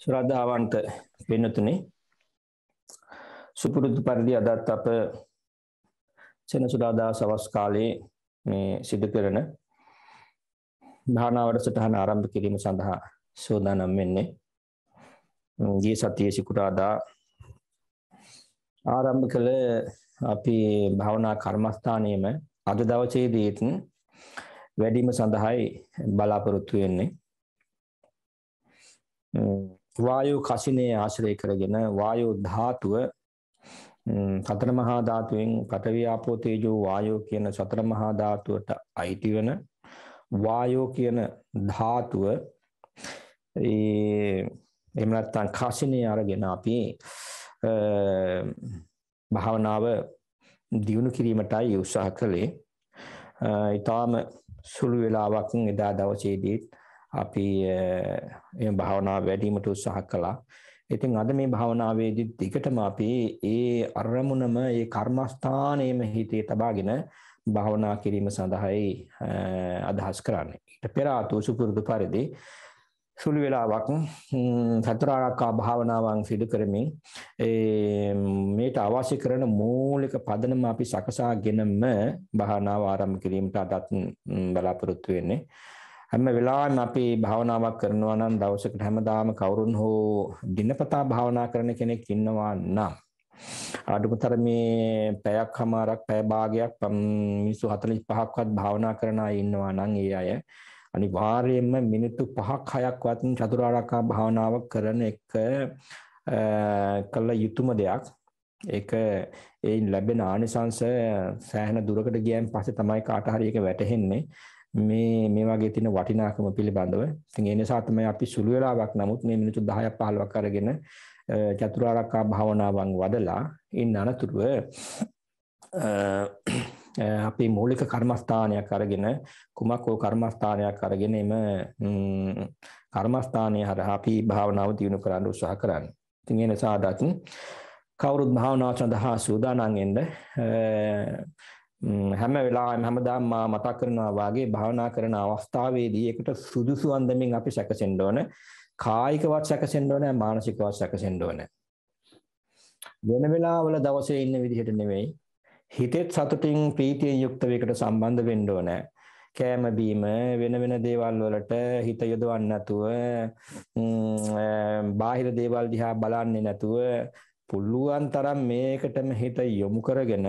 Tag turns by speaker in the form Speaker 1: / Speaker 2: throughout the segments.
Speaker 1: ශ්‍රද්ධාවන්ත වෙනතුනේ සුපුරුදු පරිදි අදත් අප සෙනසුරාදා සවස් කාලයේ මේ සිදු කරන භාවනා වැඩසටහන ආරම්භ කිරීම සඳහා සූදානම් වෙන්නේ. ගිය සතියේ සිකුරාදා ආරම්භ කළ අපි භාවනා කර්මස්ථානයේම අද දවසේදීත් වැඩිම සඳහායි බලාපොරොත්තු වෙන්නේ. වායු කසිනේ ආශ්‍රය කරගෙන වායු ධාතුව සතර මහා ධාතුවෙන් පඨවි ආපෝ තේජෝ වායෝ කියන සතර මහා ධාතුවට අයිති වෙන වායෝ කියන ධාතුව ඒ එහෙම නැත්නම් කසිනේ අරගෙන අපි භාවනාව දියුණු කිරීමටයි උත්සාහ කළේ. ඊටාම සුළු වෙලාවක් එදා දවසේදීත් අපි එම භාවනාව වැඩිවීමට උත්සාහ කළා. ඉතින් අද මේ භාවනාවේදී දිගටම අපි ඒ අරමුණම ඒ කර්මස්ථානයේම හිතේ තබාගෙන භාවනා කිරීම සඳහායි අදහස් කරන්නේ. ඊට පෙර ආතු සුපුරුදු පරිදි සුළු වෙලාවක් සතරාරක්කා භාවනාවන් සිදු කරමින් මේට අවශ්‍ය කරන මූලික පදනම අපි සකසාගෙනම භාවනාව ආරම්භ කිරීමට අදත් බලාපොරොත්තු වෙන්නේ. හැම වෙලාවෙම අපි භාවනාවක් කරනවා නම් දවසකට හැමදාම කවුරුන් හෝ දිනපතා භාවනා කරන කෙනෙක් ඉන්නවා නම් අඩුමතර මේ පැයක් හමාරක් පැය භාගයක් මිනිස්සු 45ක්වත් භාවනා කරන අය ඉන්නවා නම් ඒ අය අනිවාර්යයෙන්ම මිනිත්තු 5ක් 6ක්වත් චතුරාර්යකා භාවනාවක් කරන එක කළ යුතුම දෙයක්. ඒක ඒ ලැබෙන ආනිසංශ සෑහෙන දුරකට ගියන් පස්සේ තමයි කාට හරි ඒක වැටහෙන්නේ. මේ මේ වගේ තියෙන වටිනාකම පිළිබඳව. ඉතින් ඒ නිසා තමයි අපි සුළු වෙලාවක් නමුත් මේ මිනිත්තු 10ක් 15ක් අරගෙන චතුරාර්යකා භාවනාවන් වඩලා ඉන්න අනතුරුව අපි මූලික කර්මස්ථානයක් අරගෙන කුමක් හෝ කර්මස්ථානයක් අරගෙන එම කර්මස්ථානය හරහා අපි භාවනාව දියුණු කරන්න උත්සාහ කරන්නේ. ඉතින් ඒ නිසා අදත් කවුරුත් භාවනාව සඳහා සූදානම් වෙන්න හැම වෙලාවෙම හැමදාම මා මතක් කරනවා වාගේ භාවනා කරන අවස්ථාවේදී ඒකට සුදුසු අන්දමින් අපි සැකසෙන්න ඕන. කායිකවත් සැකසෙන්න ඕන, මානසිකවත් සැකසෙන්න ඕන. වෙන වෙලාවල දවසේ ඉන්න විදිහට නෙවෙයි. හිතෙත් සතුටින් ප්‍රීතියෙන් යුක්ත වේකට සම්බන්ධ වෙන්න ඕන. කෑම බීම වෙන වෙන දේවල් වලට හිත යොදවන්න නැතුව බාහිර දේවල් දිහා බලන්නේ නැතුව පුළුවන් තරම් මේකටම හිත යොමු කරගෙන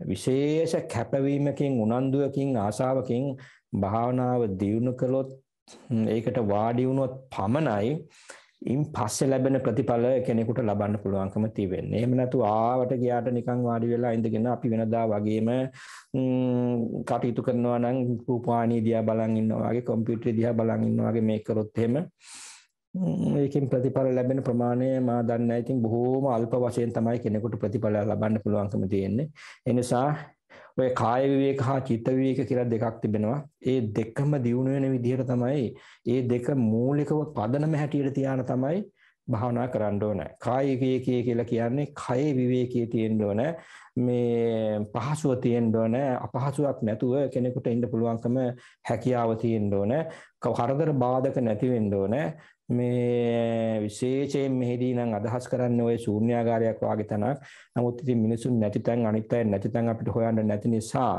Speaker 1: විශේෂ කැපවීමකින් උනන්දුවකින් ආශාවකින් භාවනාව දියුණු කළොත් ඒකට වාඩි වුණොත් පමණයි ඉන් පස්සේ ලැබෙන ප්‍රතිඵල කෙනෙකුට ලබන්න පුළුවන්කම තියෙන්නේ. එහෙම නැතු ආවට ගියාට නිකන් වාඩි වෙලා ඉඳගෙන අපි වෙනදා වගේම කටයුතු කරනවා නම් රූපවාහිනිය දිහා බලන් ඉන්නවා වගේ කම්පියුටර් දිහා බලන් ඉන්නවා වගේ මේක කරොත් එහෙම ඒකෙන් ප්‍රතිඵල ලැබෙන ප්‍රමාණය මා දන්නේ ඉතින් බොහෝම අල්ප වශයෙන් තමයි කෙනෙකුට ප්‍රතිඵල ලබන්න පුළුවන්කම තියෙන්නේ. ඒ නිසා ඔය කාය විවේක හා චිත්ත විවේක කියලා දෙකක් තිබෙනවා. ඒ දෙකම දියුණු වෙන විදිහට තමයි ඒ දෙක මූලිකව පදනම හැටියට තියාන තමයි භාවනා කරන්න ඕන. කාය විවේකයේ කියලා කියන්නේ කය විවේකයේ තියෙන්න ඕන. මේ පහසුව තියෙන්න ඕන. අපහසුයක් නැතුව කෙනෙකුට ඉන්න පුළුවන්කම හැකියාව තියෙන්න ඕන. කරදර බාධක නැති වෙන්න ඕන. මේ විශේෂයෙන් මෙහිදී නම් අදහස් කරන්නේ ওই ශූන්‍යාකාරයක් වාගේ තැනක්. නමුත් ඉතින් මිනිසුන් නැති තැන් අනිත් අය නැති තැන් අපිට හොයන්න නැති නිසා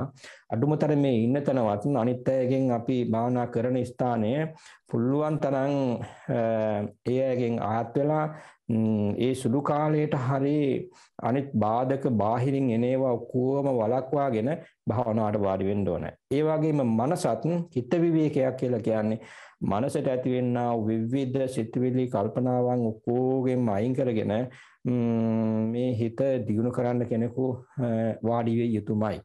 Speaker 1: අඩුමතර මේ ඉන්න තැනවත් අනිත් අයගෙන් අපි භාවනා කරන ස්ථානය පුළුවන් තරම් ඒ අයගෙන් ඈත් වෙලා ඒ සුළු කාලයට හරි අනිත් බාධක බාහිරින් එන ඒවා ඔක්කොම වළක්වාගෙන භාවනාවට වාඩි වෙන්න ඕනේ. ඒ වගේම මනසත් හිත විවේකයක් කියලා කියන්නේ මනසට ඇතිවෙන්නා විවිධ සිතුවිලි කල්පනාවන් ඔක්කෝගෙන් අයින් කරගෙන මේ හිත දියුණු කරන්න කෙනෙකු වාඩිවිය යුතුමයි.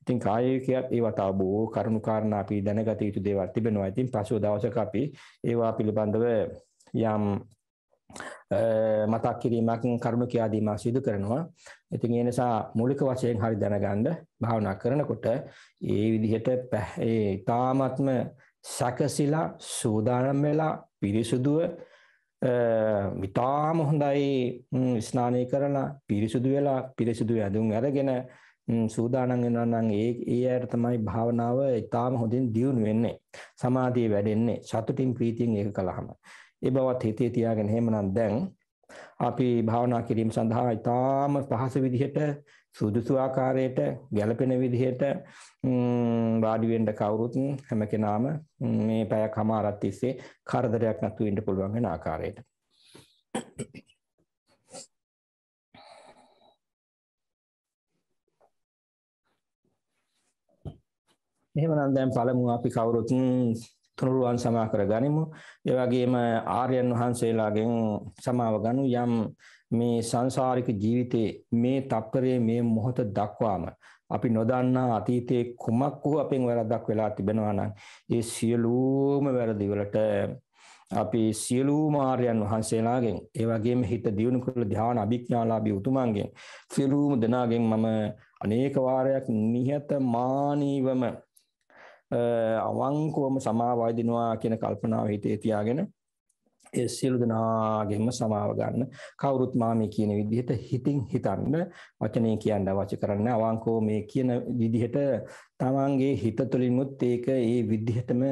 Speaker 1: ඉතින් කායකයක් ඒවා තව බොහෝ කරුණු කාරණා අපි දැනගත යුතු දේවල් තිබෙනවා. ඉතින් පසුව දවසක අපි ඒවා පිළිබඳව යම් මතක් කිරීමක් කරුණු කියා දීමක් සිදු කරනවා. ඉතින් ඒ නිසා මූලික වශයෙන් හරි දැනගන්න භාවනා කරනකොට ඒ විදිහට ඒ තාමත්ම සැකසිලා සූදානම් වෙලා පිරිසුදුව ඉතාම හොඳයි ස්නානය කරලා පිරිසුදු වෙලා පිරිසුදු ඇඳුම් අරගෙන සූදානම් වෙනවා නම් ඒ ඒ අයට තමයි භාවනාව ඉතාම හොඳින් දියුණු වෙන්නේ. සමාධිය වැඩෙන්නේ සතුටින් ප්‍රීතියෙන් ඒක කළාම. ඒ බවත් හිතේ තියාගෙන එහෙමනම් දැන් අපි භාවනා කිරීම සඳහා ඊටාම පහසු විදිහට සුදුසු ආකාරයට ගැළපෙන විදිහට වාඩි වෙන්න කවුරුත් හැම කෙනාම මේ පැයක් හමාරක් තිස්සේ කරදරයක් නැතුව ඉන්න පුළුවන් වෙන ආකාරයට. එහෙමනම් දැන් පළමුව අපි කවුරුත් තුනුරුවන් සමා කර ගනිමු. ඒ වගේම ආර්යයන් වහන්සේලාගෙන් සමාව ගනු යම් මේ සංසාරික ජීවිතේ මේ තප්පරයේ මේ මොහොත දක්වාම අපි නොදන්නා අතීතයේ කුමක් වූ අපෙන් වැරද්දක් වෙලා තිබෙනවා නම් ඒ සියලුම වැරදි වලට අපි සියලුම ආර්යයන් වහන්සේලාගෙන් ඒ වගේම හිත දියුණු කරලා ධ්‍යාන අභිඥාලාභී උතුමන්ගෙන් සියලුම දෙනාගෙන් මම අනේක වාරයක් නිහතමානීවම අවංකවම සමාව වදිනවා කියන කල්පනාව හිතේ තියාගෙන ඒ සියලු දෙනාගෙන්ම සමාව ගන්න කවුරුත් මා මේ කියන විදිහට හිතින් හිතන්න වචනේ කියන්න අවශ්‍ය කරන්නේ අවංකව මේ කියන විදිහට තමන්ගේ හිත තුළින්මුත් ඒක ඒ විදිහටම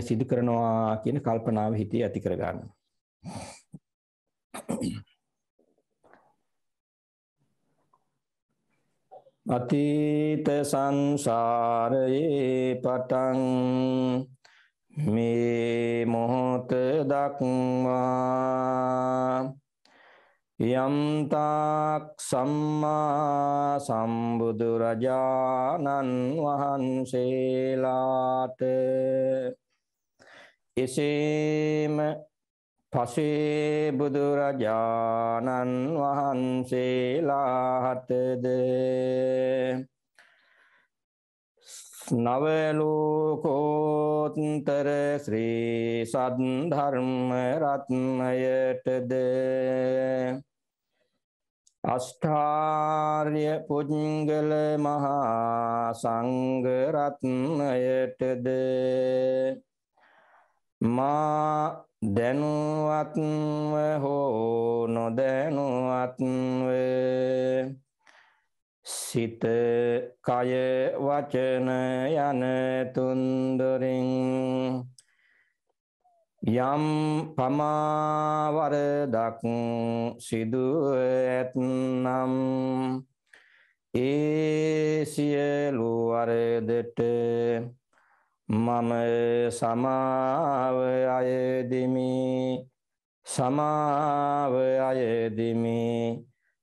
Speaker 1: සිදු කරනවා කියන කල්පනාව හිතේ ඇති කරගන්න. අතීත සංසාරයේ පටන් මේ මොහොත දක්වා යම්තාක් සම්මා සම්බුදුරජාණන් වහන්සේලාට එසේම පසේ බුදුරජාණන් වහන්සේලාහටද නවලෝකෝත්තර ශ්‍රී සද්ධර්ම රත්නයටද අෂ්ඨාර්ය පුද්ගල මහා සංඝ රත්නයටද මා දැනුවත්ව හෝ නොදැනුවත්ව සිත කය වචන යන තුන්දොරින් යම් පමාවරදක් සිදුව ඇත්නම් ඒ සියලු වරදට මම සමාව අයදිමි. සමාව අයදිමි.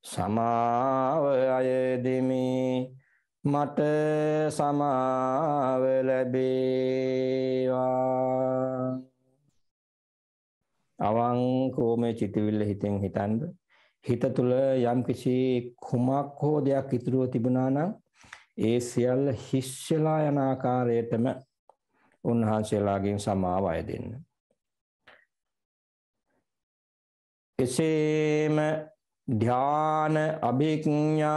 Speaker 1: සමාව අයදිමි. මට සමාව ලැබේවා. අවංකෝ මේ චිතවිල්ල හිතෙන් හිතන්ද හිත තුළ යම්කිසි කුමක් හෝ දෙයක් ඉතුරුව තිබුණා නම් ඒ සියල්ල හිස්සලා යන ආකාරයටම උන්වහන්සේලාගෙන් සමාව අය දෙන්න. එසේම ධ්‍යාන අභිඥාලාභී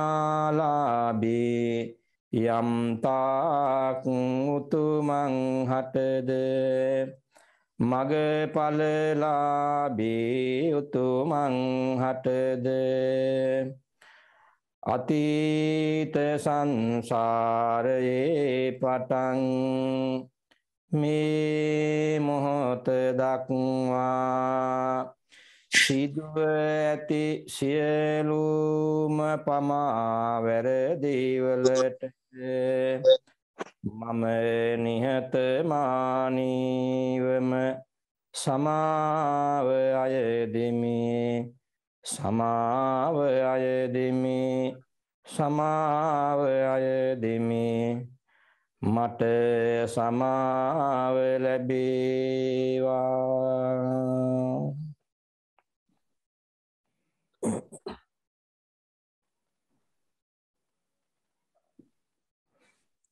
Speaker 1: යම්තාක් උතුමං හටද මගඵලලාභී උතුමං හටද අතීත සංසාරයේ පටන් මේ මොහොත දක්වා සිදුව ඇති සියලුම පමා වැරදිවලට මම නිහතමානීවම සමාව අයදෙමි සමාව අයදෙමි සමාව අයදෙමි මට සමාව ලැබේවා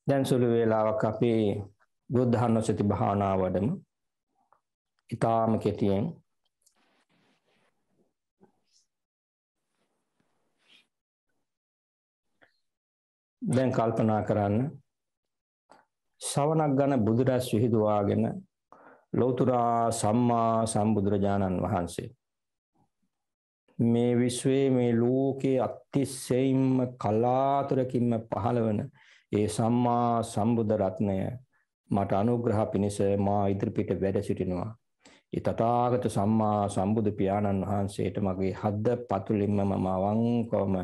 Speaker 1: දැන් සුළු වේලාවක් අපි බුද්ධානුස්සති භාවනාව වඩමු. ඊටාම කෙටියෙන් දැන් කල්පනා කරන්න සවනක් ගන බුදුරැස් විහිදුවාගෙන ලෞතුරා සම්මා සම්බුදුරජාණන් වහන්සේ මේ විශ්වයේ මේ ලෝකයේ අතිශයින්ම කලාතුරකින්ම පහළ වන ඒ සම්මා සම්බුද්ධ රත්නය මට අනුග්‍රහ පිණිස මා ඉදිරිපිට වැඩ සිටිනවා. ඒ තථාගත සම්මා සම්බුදු පියාණන් වහන්සේට මගේ හද පතුලින්ම මම අවංකවම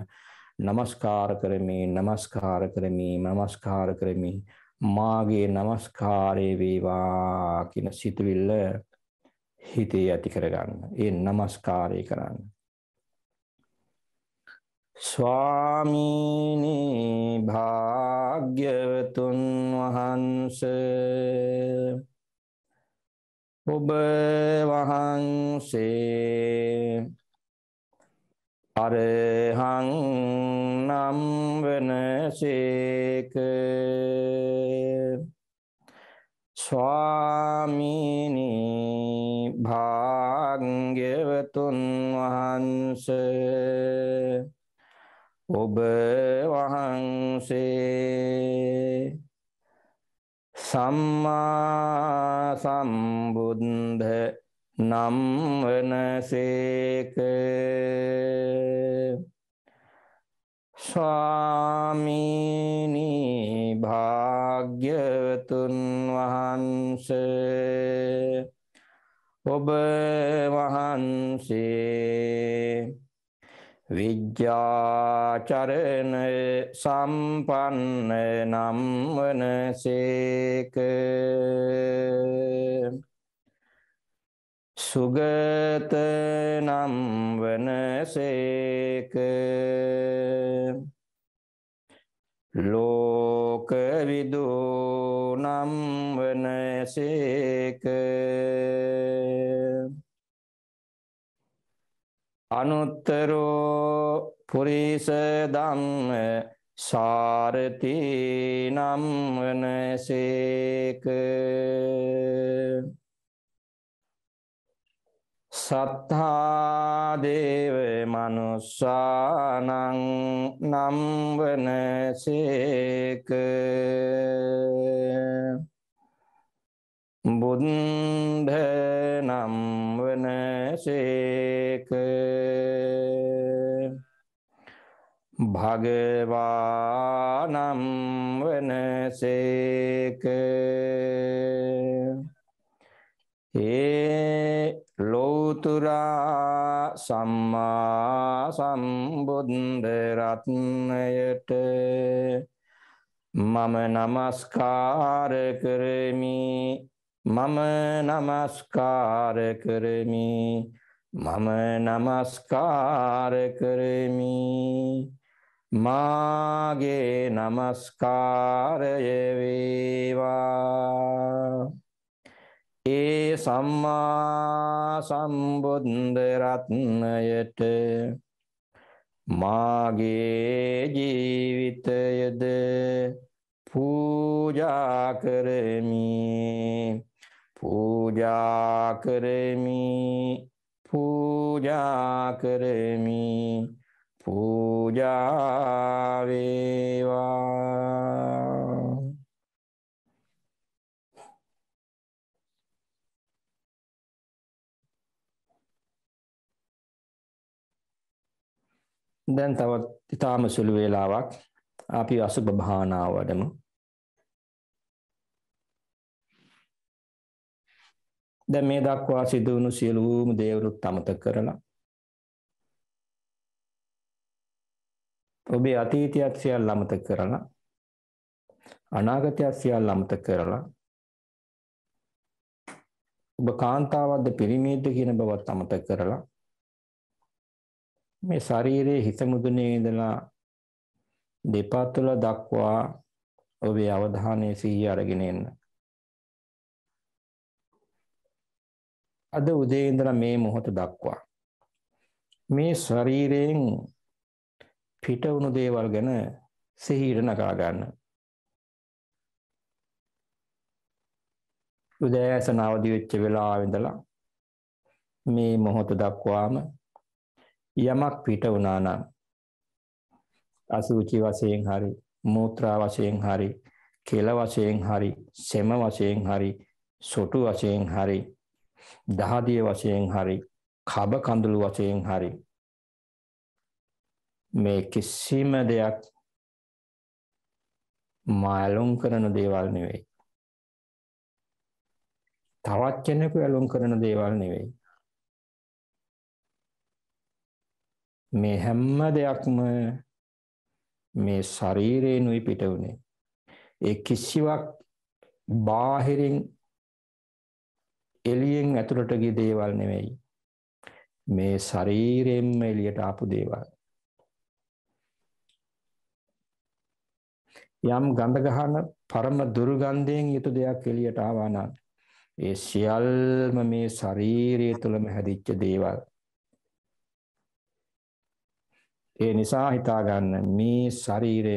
Speaker 1: নমස්කාර කරමි, নমස්කාර කරමි, নমස්කාර කරමි. මාගේ নমස්කාරය වේවා කියන සිතුවිල්ල හිතේ ඇති කරගන්න. ඒ নমස්කාරය කරන්න. ස්වාමීනි භාග්‍යවතුන් වහන්සේ ඔබ වහන්සේ අරහං නම් වනසේක ස්වාමීනි භාග්‍යවතුන් වහන්සේ ඔබ වහන්සේ සම්මා සම්බුද්ධ නම් වනසේක ස්වාමීනි භාග්‍යවතුන් වහන්සේ ඔබ වහන්සේ විද්‍යාචරණ සම්පන්න නම් වනසේක සුගත නම් වනසේක ලෝකවිදු නම් වනසේක අනුත්තරෝ පුරිස ධම්ම සාරති නම් වනසේක සත්හා දේව මනුස්සානං නම් වනසේක බුද්ධ නම් වනසේක භගවානම් වනසේක. ඒ ලෝතුරා සම්මා සම්බුද්ධ රත්නයට මම නමස්කාර කරමි. මම නමස්කාර කරමි. මම නමස්කාර කරමි. මාගේ නමස්කාරය වේවා. ඒ සම්මා සම්බුද්ධ රත්නයට මාගේ ජීවිතයද පූජා කරමි. පූජා කරමි. පූජා කරමි. පූජා වේවා. දැන් තවත් ඉතාම සුළු වේලාවක් අපි අසුභ භාවනාව වඩමු දැන් මේ දක්වා සිදු වුණු සියලුම දේවලුත් අමතක කරලා ඔබේ අතීතයත් සියල්ල අමතක කරලා අනාගතයත් සියල්ල අමතක කරලා ඔබ කාන්තාවක්ද පිරිමියෙක්ද කියන බවත් අමතක කරලා මේ ශරීරයේ හිත මුදුනේ ඉඳලා දෙපා තුළ දක්වා ඔබේ අවධානය සිහිය අරගෙන එන්න. අද උදේ ඉඳලා මේ මොහොත දක්වා මේ ශරීරයෙන් පිට වුණු දේවල් ගැන සිහියට නගා ගන්න. උදෑසන අවදි වෙච්ච වෙලාව ඉඳලා මේ මොහොත දක්වාම යමක් පිට වුණා නම් අසුචි වශයෙන් හරි මූත්‍රා වශයෙන් හරි කෙල වශයෙන් හරි සෙම වශයෙන් හරි සොටු වශයෙන් හරි දහදිය වශයෙන් හරි කබ කඳුළු වශයෙන් හරි මේ කිසිම දෙයක් මාලුම් කරන දේවල් නෙවෙයි. තවත් කෙනෙකු ඇලුම් කරන දේවල් නෙවෙයි. මේ හැම්ම දෙයක්ම මේ ශරීරයෙන්ුයි පිට වුණේ. ඒ කිසිවක් බාහිරින් එළියෙන් ඇතුළට ගිය දේවල් නෙවෙයි. මේ ශරීරයෙන්ම එළියට ආපු දේවල්. යම් ගඳ ගහන පරම දුර්ගන්ධයෙන් යුතු දෙයක් එළියට ආවා නම් ඒ සියල්ම මේ ශරීරය තුළම හැදිච්ච දේවල්. ඒ නිසා හිතාගන්න මේ ශරීරය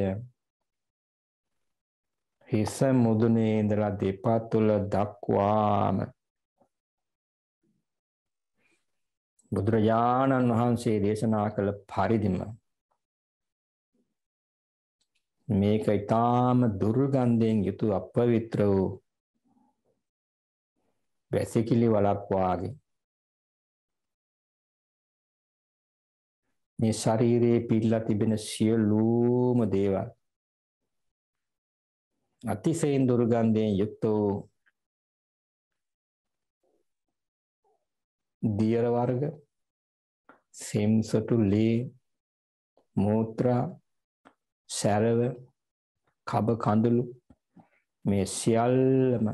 Speaker 1: හිස මුදුනේ ඉඳලා දෙපා තුළ දක්වාම බුදුරජාණන් වහන්සේ දේශනා කළ පරිදිම මේක ඊටාම දුර්ගන්ධයෙන් යුතු අපවිත්‍ර වූ වැසිකිලි වලක් වාගේ මේ ශරීරයේ පිල්ලා තිබෙන සියලුම දේවල් අතිශයින් දුර්ගන්ධයෙන් යුක්ත වූ දියර වර්ග සෙම්සොටු ලේ මූත්‍රා සැරව කබ කඳුළු මේ සියල්ලම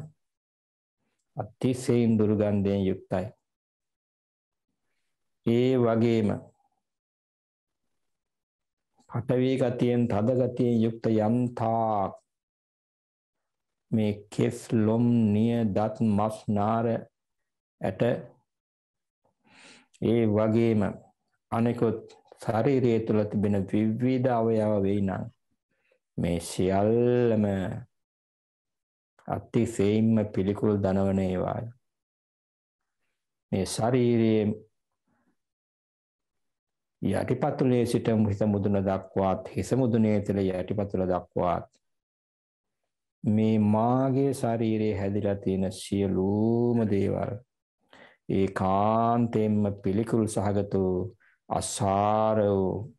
Speaker 1: අතිශයින් දුර්ගන්ධයෙන් යුක්තයි. ඒ වගේම පටවී ගතියෙන් තද ගතියෙන් යුක්ත යම් තාක් මේ කෙස් ලොම් නිය දත් මස් නාර ඇට ඒ වගේම අනෙකුත් ශරීරය තුළ තිබෙන විවිධ අවයව වෙයි නම් මේ සියල්ලම අතිශයින්ම පිළිකුල් දනවන ඒවායි. මේ ශරීරයේ යටිපතුලේ සිට හිස මුදුන දක්වාත් හිස මුදුනේ තුළ යටිපතුල දක්වාත් මේ මාගේ ශරීරයේ හැදිලා තියෙන සියලුම දේවල් ඒ කාන්තෙන්ම පිළිකුල් සහගත වූ අසාර වූ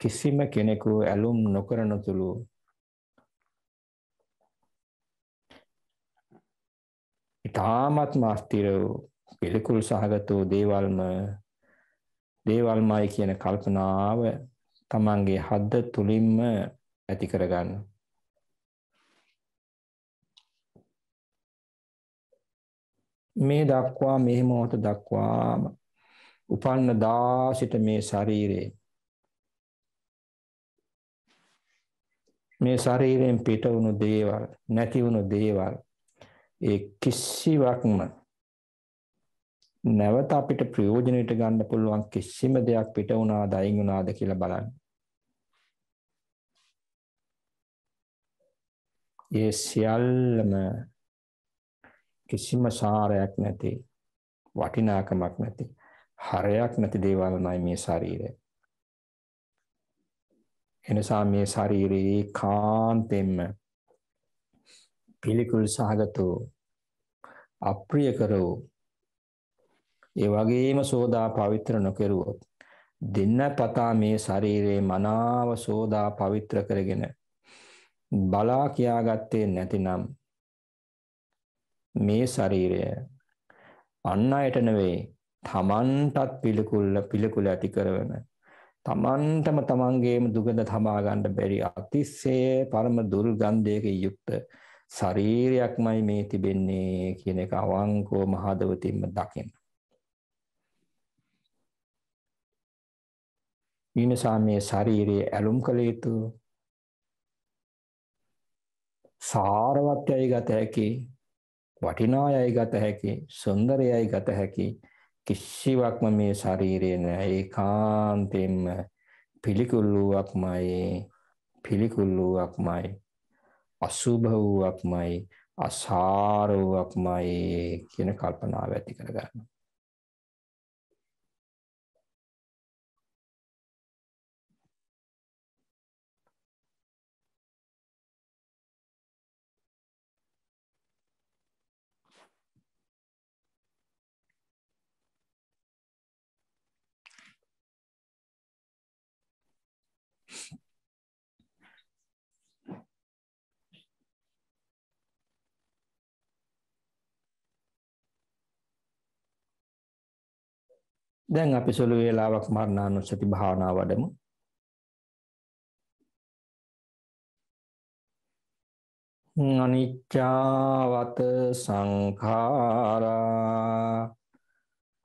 Speaker 1: කිසිම කෙනෙකු ඇලුම් නොකරන තුළු ඉතාමත්ම අස්තිර වූ පිළිකුල් සහගත වූ දේවල්ම දේවල්මයි කියන කල්පනාව තමන්ගේ හද්ද තුළින්ම ඇති කරගන්න. මේ දක්වා මේ මොහොත දක්වාම උපන්න දා සිට මේ ශරීරයේ මේ ශරීරයෙන් පිට වුණු දේවල් නැති වුණු දේවල් ඒ කිසිවක්ම නැවත අපිට ප්‍රයෝජනයට ගන්න පුළුවන් කිසිම දෙයක් පිට වුණාද අයින් වුණාද කියලා බලන්න. ඒ සියල්ලම කිසිම සාරයක් නැති වටිනාකමක් නැති හරයක් නැති දේවල්මයි මේ ශරීරය. එනිසා මේ ශරීරයේ කාන්තෙන්ම පිළිකුල් සහගත වූ අප්‍රිය කර වූ ඒ වගේම සෝදා පවිත්‍ර නොකෙරුවොත් දෙන්න පතා මේ ශරීරයේ මනාව සෝදා පවිත්‍ර කරගෙන බලා කියාගත්තේ නැතිනම් මේ ශරීරය අන්න අයට නෙවෙයි තමන්ටත් පිළිකුල්ල පිළිකුල ඇති කරවන තමන්ටම තමන්ගේම දුගඳ තමා ගන්න බැරි අතිශය පරම දුර්ගන්ධයක යුක්ත ශරීරයක්මයි මේ තිබෙන්නේ කියන එක අවංකව මහදවතින්ම දකින්න. මිනිසා මේ ශරීරයේ ඇලුම් කළ යුතු සාරවත්යයි ගත හැකි වටිනායයි ගත හැකි සුන්දරයයි ගත හැකි කිසිවක්ම මේ ශරීරය නෑ ඒකාන්තයෙන්ම පිළිකුල් වූවක්මයි පිළිකුල් වූවක්මයි අසුභ වූවක්මයි අසාර වූවක්මයි කියන කල්පනාව ඇති කරගන්න. දැන් අපි සුළු වේලාවක් මරණානුස්සති භාවනාව වඩමු. අනිච්චාවත සංඛාරා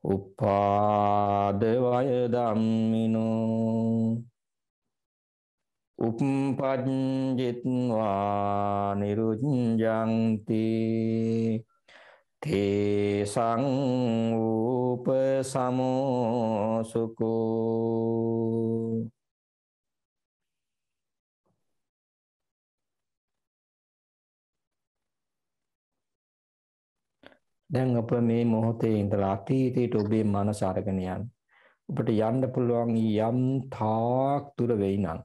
Speaker 1: උපාද වය ධම්මිනෝ උප්පජ්ජිත්වා නිරුඤ්ජන්ති තේසං ූප සමෝසුකෝ දැන් අප මේ මොහොතේ ඉඳලා අතීතයට ඔබේ මනස අරගෙන යන්න. ඔබට යන්න පුළුවන් යම් තාක් දුර වෙයි නම්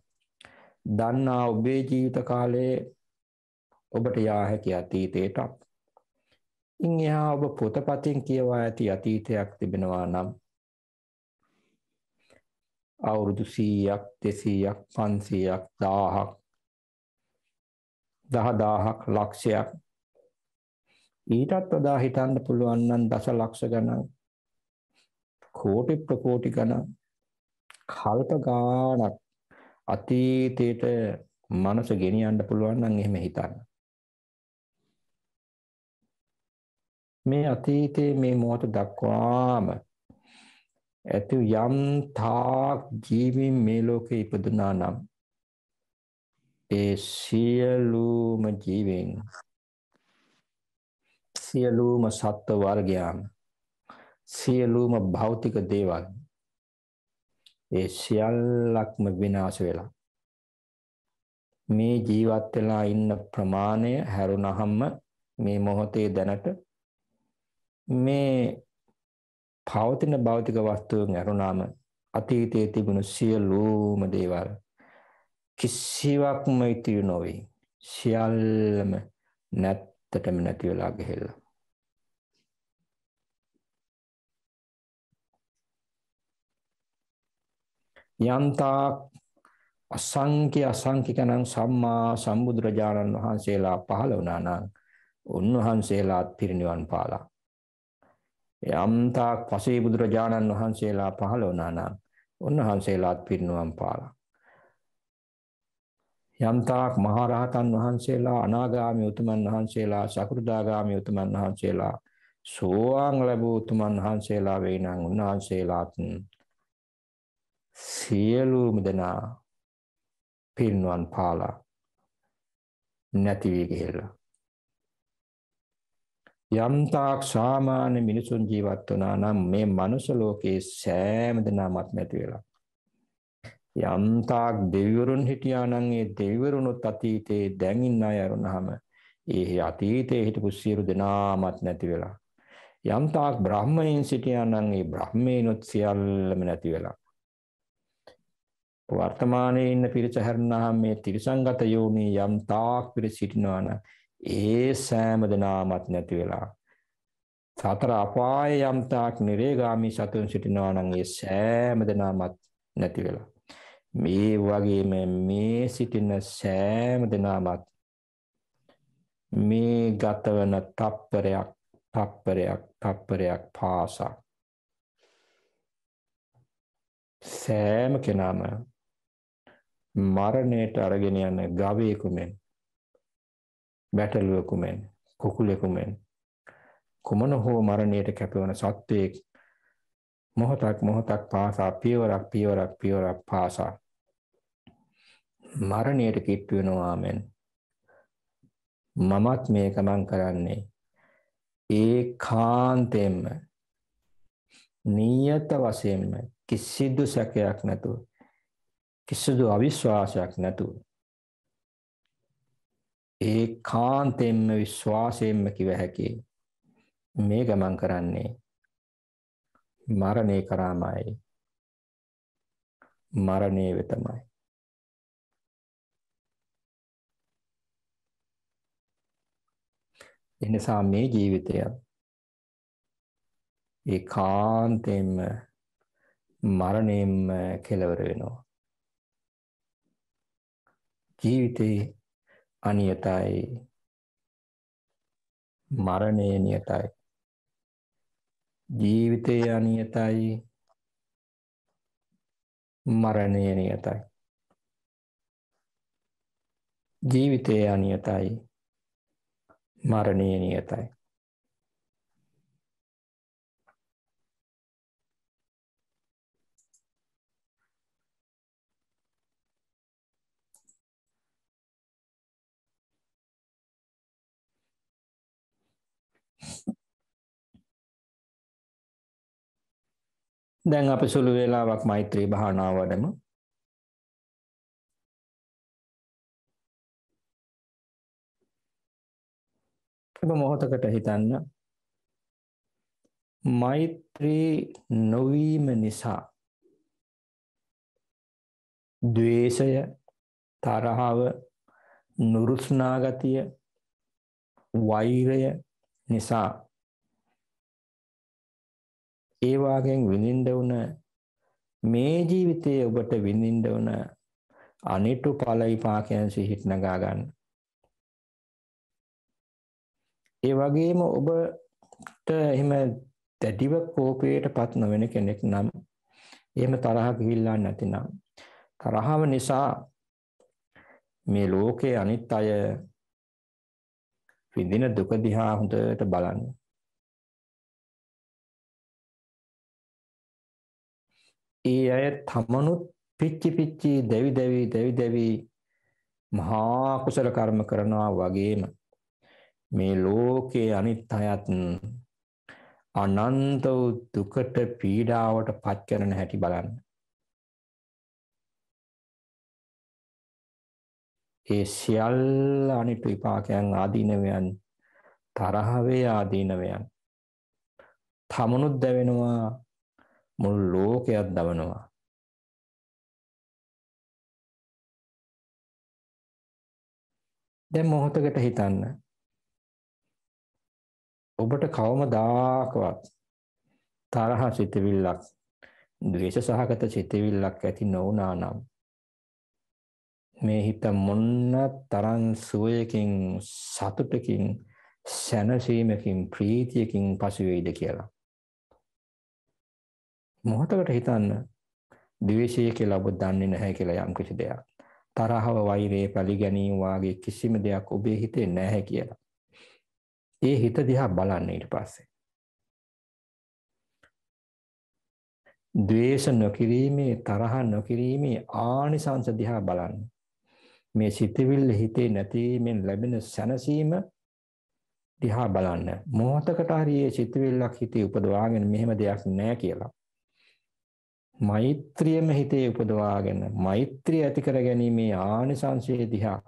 Speaker 1: දන්නා ඔබේ ජීවිත කාලයේ ඔබට යා හැකි අතීතයටත් ඉන් එහා ඔබ පොතපතින් කියවා ඇති අතීතයක් තිබෙනවා නම් අවුරුදු සීයක් දෙසීයක් පන්සීයක් දාහක් දහදාහක් ලක්ෂයක්. ඊටත් වඩා හිතන්න පුළුවන්නන් දස ලක්ෂ ගණන් කෝටි ප්‍රකෝටි ගණන් කල්ප ගානක් අතීතයට මනස ගෙනියන්න පුළුවන්නන් එහෙම හිතන්න. මේ අතීතයේ මේ මොහොත දක්වාම ඇති යම් තාක් ජීවින් මේ ලෝකේ ඉපදුනා නම් ඒ සියලුම ජීවෙන් සියලුම සත්ව වර්ගයන් සියලුම භෞතික දේවල් ඒ සියල්ලක්ම විනාශ වෙලා මේ ජීවත් වෙලා ඉන්න ප්‍රමාණය හැරුණහම මේ මොහොතේ දැනට මේ පවතින භෞතික වස්තුවෙන් ඇරුණාම අතීතයේ තිබුණු සියලුම දේවල් කිසිවක්ම ඉතිරි නොවේ. සියල්ලම නැත්තටම නැති වෙලා ගිහිල්ලා. යන්තාක් අසංඛ්‍ය අසංඛ්‍ය ගණන් සම්මා සම්බුදුරජාණන් වහන්සේලා පහළ වුණා නම් උන්වහන්සේලාත් පිරිනිවන් පාලා. යම්තාක් පසේ බුදුරජාණන් වහන්සේලා පහළ වනා නම් උන්වහන්සේලාත් පිරිනුවම් පාලා. යම්තාක් මහරහතන් වහන්සේලා අනාගාමි උතුමන් වහන්සේලා සකෘදාගාමි උතුමන් වහන්සේලා සෝවාන් ලැබූ උතුමන් වහන්සේලා වෙයි නම් උන්වහන්සේලාත් සියලුම දෙනා පිරිනුවන් පාලා නැති වී ගිහිල්ලා යම්තාක් සාමාන්‍ය මිනිසුන් ජීවත් වනා නම් මේ මනුෂ ලෝකයේ සෑම දෙනාමත් නැති වෙලා. යම්තාක් දෙවිවරුන් හිටියා නම් ඒ දෙවිවරුනුත් අතීතයේ දැන් ඉන්න අය අරුණාම ඒ අතීතයේ හිටපු සියලු දෙනාමත් නැති වෙලා. යම්තාක් බ්‍රහ්මයන් සිටියා නම් ඒ බ්‍රහ්මයනුත් සියල්ලම නැති වෙලා. වර්තමානයේ ඉන්න පිරිස හැරුණාම මේ ත්‍රිසංගත යෝනි යම්තාක් පිරිස සිටිනවා නම් ඒ සෑම දෙනාමත් නැති වෙලා. සතර අපාය යම්තාක් නිරේගාමි සතුන් සිටිනවා නම් ඒ සෑම දෙනාමත් නැති වෙලා. මේ වගේම මේ සිටින සෑම දෙනාමත් මේ ගතවන තප්පරයක් තප්පරයක් තප්පරයක් පාසා. සෑම කෙනාම මරණයට අරගෙන යන ගවයෙකුමෙන් බැටළුවකුමෙන් කුකුලෙකුමෙන් කුමන හෝ මරණයට කැපවන සත්වයෙක් මොහොතක් මොහොතක් පාසා පියවරක් පියවරක් පියවරක් පාසා මරණයට කිට්ටු වෙනවා මෙන්. මමත් මේ ගමන් කරන්නේ ඒකාන්තයෙන්ම නියත වශයෙන්ම කිසිදු සැකයක් නැතුව කිසිදු අවිශ්වාසයක් නැතුව ඒ කාන්තෙන්ම විශ්වාසයෙන්ම කිව හැකි. මේ ගමන් කරන්නේ මරණය කරාමයි. මරණය වෙතමයි. එනිසා මේ ජීවිතය ඒ කාන්තෙන්ම මරණයෙන්ම කෙලවර වෙනවා. ජීවිතේ අනියතයි. මරණය නියතයි. ජීවිතය අනියතයි. මරණය නියතයි. ජීවිතය අනියතයි. මරණය නියතයි. දැන් අපි සුළු වේලාවක් මෛත්‍රී භාවනාව වඩමු. ඔබ මොහොතකට හිතන්න මෛත්‍රී නොවීම නිසා ද්වේෂය තරහව නුරුස්නාගතිය වෛරය නිසා ඒවාගෙන් විඳින්ඩ වන මේ ජීවිතයේ ඔබට විඳින්ඩ වන අනිටු පල විපාකයන් සිහිට නගා ගන්න. ඒ වගේම ඔබට එහෙම දැඩිව කෝපයට පත් නොවෙන කෙනෙක් නම් එහෙම තරහ ගිහිල්ලා නැතිනම් තරහව නිසා මේ ලෝකයේ අනිත් අය විඳින දුක දිහා හොඳට බලන්න. ඒ අය තමනුත් පිච්චි පිච්චි දැවි දැවි දැවි දැවි මහා කුසල කර්ම කරනවා වගේම මේ ලෝකයේ අනිත් අයත් අනන්ත වූ දුකට පීඩාවට පත් කරන හැටි බලන්න. ඒ සියල්ල අනිත් විපාකයන් ආදීනවයන් තරහවේ ආදීනවයන් තමනුත් දැවෙනවා මුළු ලෝකයක් දවනවා. දැන් මොහොතකට හිතන්න. ඔබට කවමදාකවත් තරහ සිතවිල්ලක් ද්වේෂ සහගත සිතවිල්ලක් ඇති නොවුනා නම් මේ හිත මොන්න තරම් සුවයකින් සතුටකින් සැනසීමකින් ප්‍රීතියකින් පසු වේද කියලා. මොහොතකට හිතන්න ද්වේෂය කියලා ඔබ දන්නේ නැහැ කියලා යම් කිසි දෙයක්. තරහව වෛරය පරිගැනීම වාගේ කිසිම දෙයක් ඔබේ හිතේ නැහැ කියලා. ඒ හිත දිහා බලන්න ඊට පස්සේ. ද්වේෂ නොකිරීමේ තරහ නොකිරීමේ ආනිසංස දිහා බලන්න. මේ සිතවිල්ල හිතේ නැතිවීමෙන් ලැබෙන සැනසීම දිහා බලන්න. මොහොතකට හරි මේ සිතවිල්ලක් හිතේ උපදවාගෙන මෙහෙම දෙයක් නැහැ කියලා. මෛත්‍රියම හිතේ උපදවාගෙන මෛත්‍රිය ඇති කර ගැනීමේ ආනිසංශය දිහා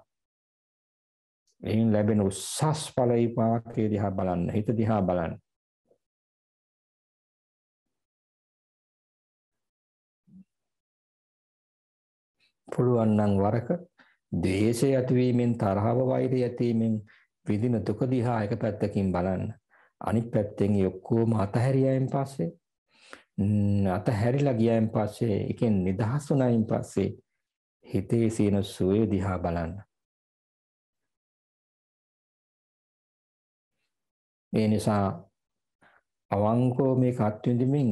Speaker 1: එයින් ලැබෙන උස්සස් ඵල විපාකයේ දිහා බලන්න හිත දිහා බලන්න පුළුවන් නම් වරක ද්වේෂය ඇතිවීමෙන් තරහව වෛරය ඇතිවීමෙන් විඳින දුක දිහා එක පැත්තකින් බලන්න අනිත් පැත්තෙන් ඔක්කොම අතහැරියයින් පස්සේ අත හැරිලා ගියයින් පස්සේ එකෙන් නිදහස් වුණයින් පස්සේ හිතේ සියන සුවේ දිහා බලන්න. ඒ නිසා අවංකෝ මේ කත්විඳමින්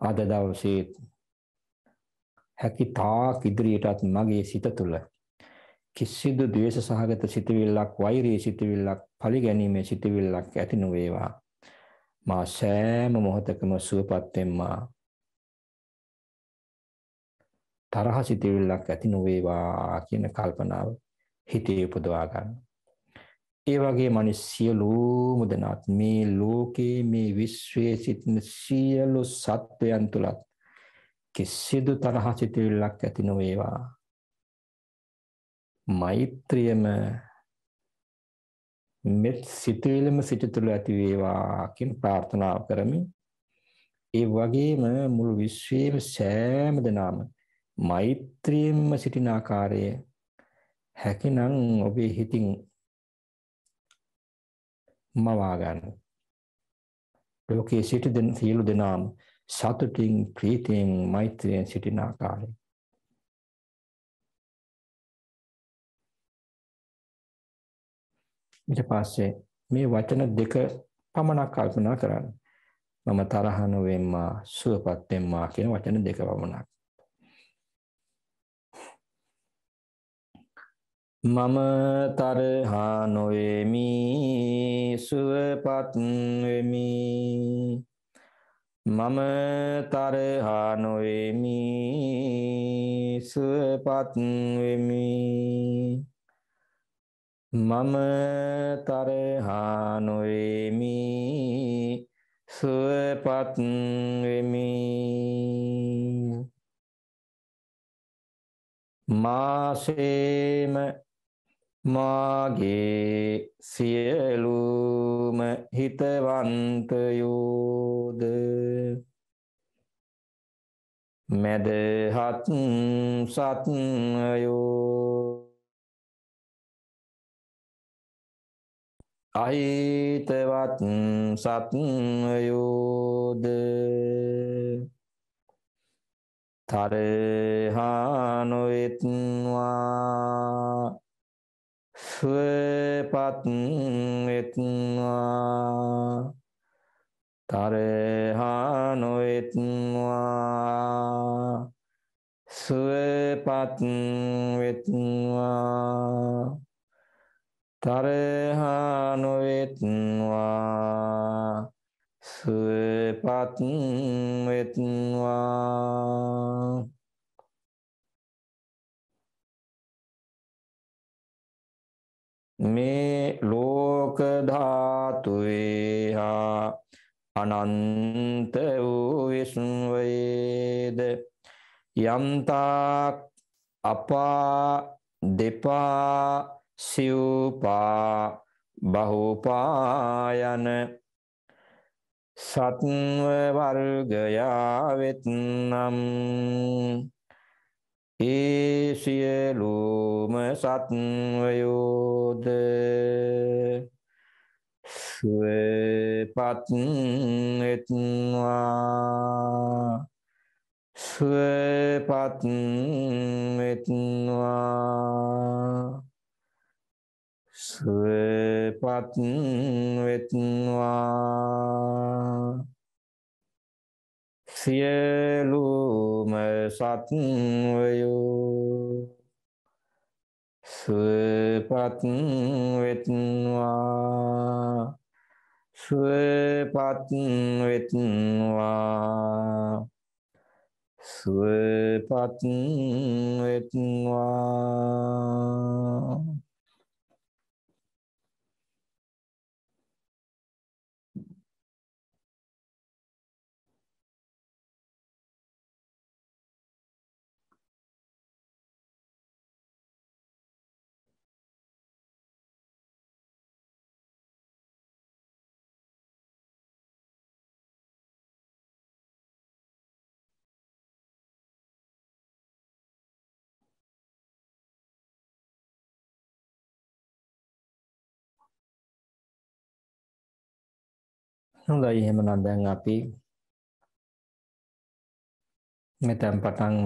Speaker 1: අද දවසේ හැකි තාක් ඉදිරියටත් මගේ සිත තුළ. කිසිදු ද්වේෂ සහගත සිතවිල්ලක් වෛරී සිතවිල්ලක් පරිගැනීමේ සිතවිල්ලක් ඇති නොවේවා. මා සෑම මොහොතකම සුවපත්වෙන්මා තරහ සිතිවිල්ලක් ඇති නොවේවා කියන කල්පනාව හිතේ උපදවා ගන්න. ඒ වගේ මනි සියලූම දෙනාත් මේ ලෝකයේ මේ විශ්වයේ සිටින සියලු සත්වයන් තුළත් කිසිදු තරහ සිතිවිල්ලක් ඇති නොවේවා. මෛත්‍රියම මෙත් සිතුවිල්ලම සිත තුළ ඇති වේවා කියන ප්‍රාර්ථනාව කරමින් ඒ වගේම මුළු විශ්වයේම සෑම දෙනාම මෛත්‍රියෙන්ම සිටින ආකාරය හැකිනම් ඔබේ හිතින් මවා ගන්න. ලෝකයේ සිටින සියලු දෙනාම සතුටින් ප්‍රීතියෙන් මෛත්‍රියෙන් සිටින ආකාරය ඊට පස්සේ මේ වචන දෙක පමණක් කල්පනා කරන්න. මම තරහ නොවෙම්මා සුවපත් වෙම්මා කියන වචන දෙක වමනක්. මම තරහා නොවෙමි සුවපත් වෙමි මම තරහා නොවෙමි සුවපත් වෙමි මම තරහා නොවෙමි සුවපත් වෙමි මාසේම මාගේ සියලුම හිතවන්තයෝද මැදහත් සත්යෝ අහිතවත් සත්යෝද තරහානොවෙත්වා සුවපත් වෙත්වා තරහා නොවෙත්වා සුවපත් වෙත්වා තරහා නොවෙත්වා සුවපත් වෙත්වා මේ ලෝකධාතුවේ හා අනන්ත වූ විශ්වයේද යම්තාක් අපා දෙපා සිව්පා බහුපායන සත්ව වර්ගයා වෙත්නම් ඒ සියලුම සත්වයෝද සුවපත් වෙත්වා. සුවපත් වෙත්වා. සුවපත් වෙත්වා. සියලුම සත්වයෝ සුවපත් වෙත්වා. සුවපත් වෙත්වා. සුවපත් වෙත්වා. හොඳයි. එහෙමනම් දැන් අපි මෙතෙන් පටන්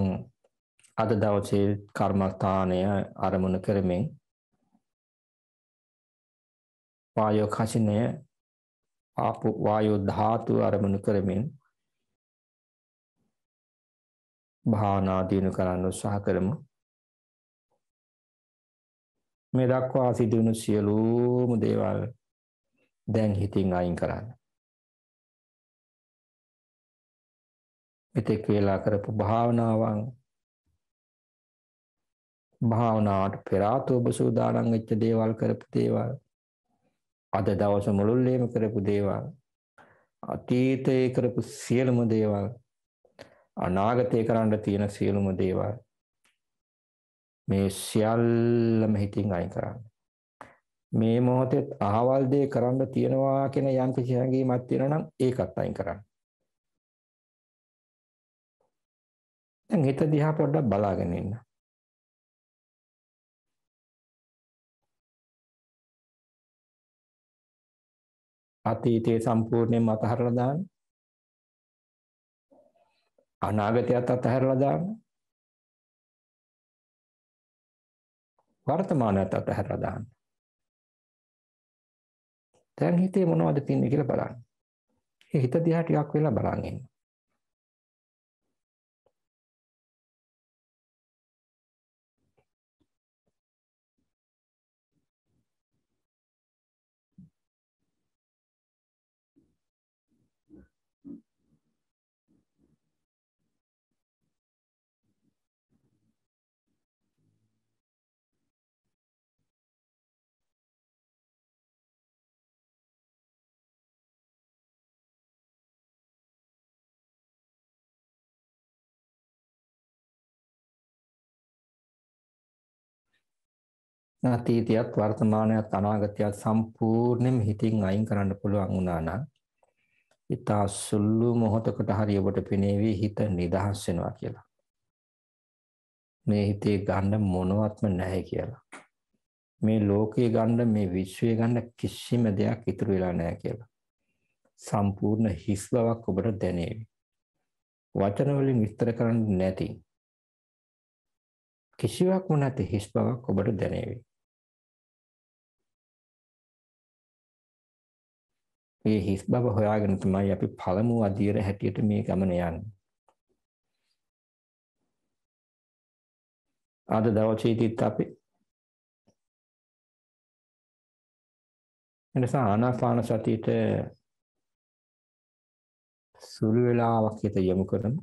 Speaker 1: අද දවසේ කර්මස්ථානය ආරමුණු කරමින් වායෝ කසිනය ආපු වායෝ ධාතු ආරමුණු කරමින් භාවනා දිනු කරන්න උත්සාහ කරමු. මේ දක්වා සිදුවුණු සියලුම දේවල් දැන් හිතින් අයින් කරන්න. මෙතෙක් වේලා කරපු භාවනාවන්. භාවනාවට පෙර ආතෝ ඔබ සූදානම් වෙච්ච දේවල් කරපු දේවල්. අද දවස මුළුල්ලේම කරපු දේවල්. අතීතයේ කරපු සියලුම දේවල්. අනාගතේ කරන්න තියෙන සියලුම දේවල්. මේ සියල්ලම හිතින් අයින් කරන්න. මේ මොහොතේ අහවල් දේ කරන්න තියෙනවා කියන යම් කිසි හැඟීමක් තියෙනවා නම් ඒකත් අයින් කරන්න. දැන් හිත දිහා පොඩ්ඩක් බලාගෙන ඉන්න. අතීතයේ සම්පූර්ණයෙන්ම අතහරලා දාන්න. අනාගතයත් අතහැරලා දාන්න. වර්තමානයත් අතහැරලා දාන්න. දැන් හිතේ මොනවද තියෙන්නේ කියලා බලන්න. හිත දිහා ටිකක් වෙලා බලන් ඉන්න. අතීතයත් වර්තමානයත් අනාගතයත් සම්පූර්ණයෙන්ම හිතින් අයින් කරන්න පුළුවන් වුණා නම් ඉතා සුළු මොහොතකට හරි ඔබට පෙනේවි හිත නිදහස් වෙනවා කියලා. මේ හිතේ ගන්න මොනවත්ම නැහැ කියලා. මේ ලෝකයේ ගන්න මේ විශ්වයේ ගන්න කිසිම දෙයක් ඉතුරු වෙලා නැහැ කියලා. සම්පූර්ණ හිස් බවක් ඔබට දැනේවි. වචන වලින් විස්තර කරන්න නැති කිසිවක්ම නැති හිස් බවක් ඔබට දැනේවි. ඒ හිස් බව හොයාගෙන තමයි අපි පළමු අධීර හැටියට මේ ගමන යන්නේ. අද දවසේදීත් අපි එනිසා ආනාපාන සතියට සුළු වෙලාවක් හිත යොමු කරමු.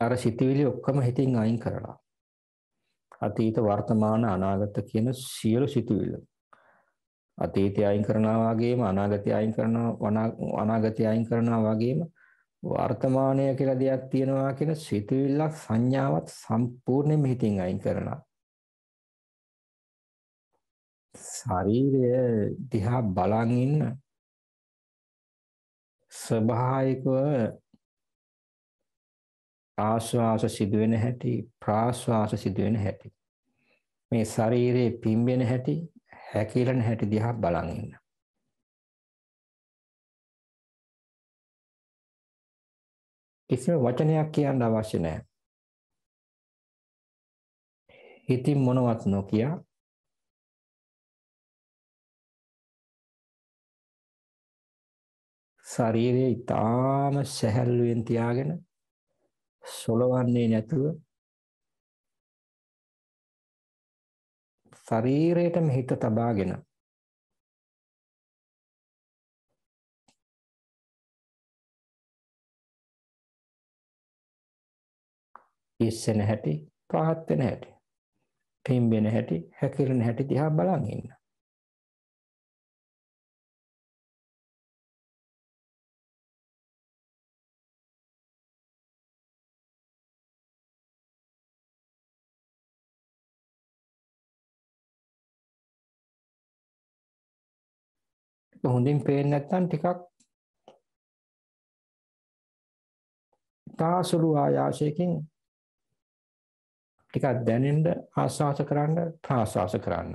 Speaker 1: අර සිතුවිලි ඔක්කොම හිතින් අයින් කරලා අතීත වර්තමාන අනාගත කියන සියලු සිතුවිල්ල. අතීතය අයින් කරනවා වගේම අනාගතය අයින් කරනවා අනාගතය අයින් කරනවා වගේම වර්තමානය කියලා දෙයක් තියෙනවා කියන සිතුවිල්ලක් සංඥාවත් සම්පූර්ණයෙන්ම හිතින් අයින් කරනවා. ශරීරය දිහා බලන් ඉන්න ස්වභාවිකව ආශ්වාස සිදුවෙන හැටි ප්‍රාශ්වාස සිදුවෙන හැටි මේ ශරීරයේ පිම්බෙන හැටි හැකිලෙන හැටි දිහා බලන් ඉන්න. කිසිම වචනයක් කියන්න අවශ්‍ය නැහැ. හිතින් මොනවත් නොකිය ශරීරය ඊටාම සැහැල්ලුවෙන් තියාගෙන සොලවන්නේ නැතුව ශරීරයටම හිත තබාගෙන ඉස්සෙන හැටි පහත් වෙන හැටි පිම්බෙන හැටි හැකිලෙන හැටි දිහා බලන් ඉන්න. හොඳින් පේන්නේ නැත්නම් ටිකක් තාසුළු ආයාසයකින් ටිකක් දැනෙන්න ආස්වාස කරන්න ප්‍රාස්වාස කරන්න.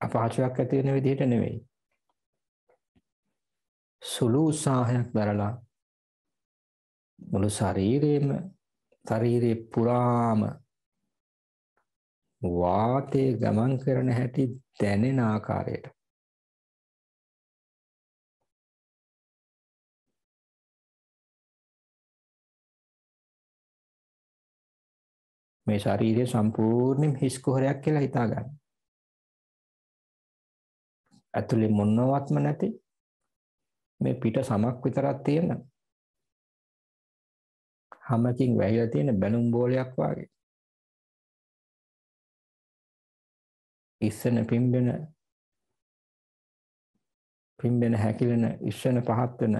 Speaker 1: අපහසුයක් ඇති වෙන විදිහට නෙවෙයි. සුළු උත්සාහයක් දරලා මුළු ශරීරයේම ශරීරේ පුරාම වාතයේ ගමන් කරන හැටි දැනෙන ආකාරයට මේ ශරීරය සම්පූර්ණයෙන් හිස් කුහරයක් කියලා හිතා ගන්න. ඇතුලේ මොනවත්ම නැති මේ පිට සමක් විතරක් තියෙන හැමකින් වැහිලා තියෙන බැලුම් බෝලයක් වගේ. ඉස්සන පිම්බෙන පිම්බෙන හැකිලෙන ඉස්සන පහත් වෙන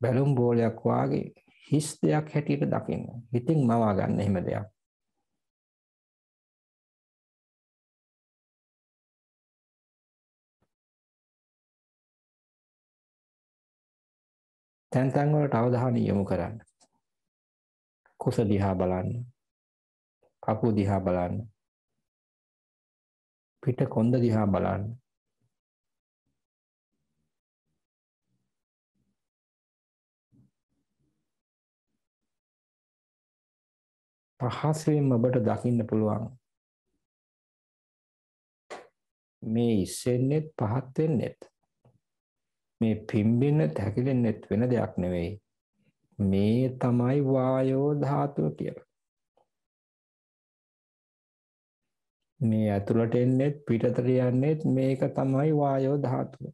Speaker 1: බැලුම් බෝලයක් වාගේ හිස් දෙයක් හැටියට දකින්න. හිතින් මවා ගන්න එහෙම දෙයක්. තැන් තැන් වලට අවධානය යොමු කරන්න. කුස දිහා බලන්න. කපු දිහා බලන්න. පිට කොන්ද දිහා බලන්න. පහසුවෙන් ඔබට දකින්න පුළුවන් මේ ඉස්සෙන්නෙත් පහත් වෙන්නෙත් මේ පිම්බෙන්න හැකිලෙන්නෙත් වෙන දෙයක් නෙවෙයි මේ තමයි වායෝ ධාතුව කියලා. මේ ඇතුළට එන්නෙත් පිටතට යන්නෙත් මේක තමයි වායෝ ධාතුව.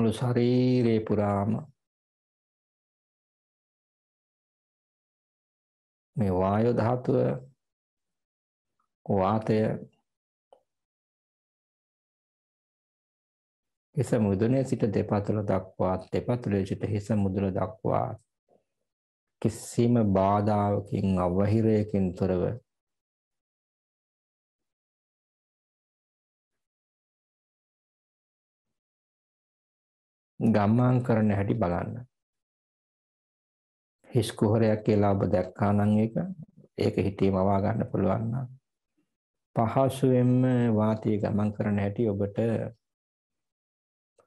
Speaker 1: මුළු ශරීරයේ පුරාම මේ වායෝ ධාතුව වාතය හිස මුදුනේ සිට දෙපතුල දක්වා දෙපතුලේ සිට හිස මුදුන දක්වා කිසිම බාධාවකින් අවහිරයකින් තොරව ගම්මාන් කරන හැටි බලන්න. හිස් කුහරයක් කියලා ඔබ දැක්කා නම් ඒක ඒක හිතේ මවා ගන්න පුළුවන් නම් පහසුවෙන්ම වාතය ගමන් කරන හැටි ඔබට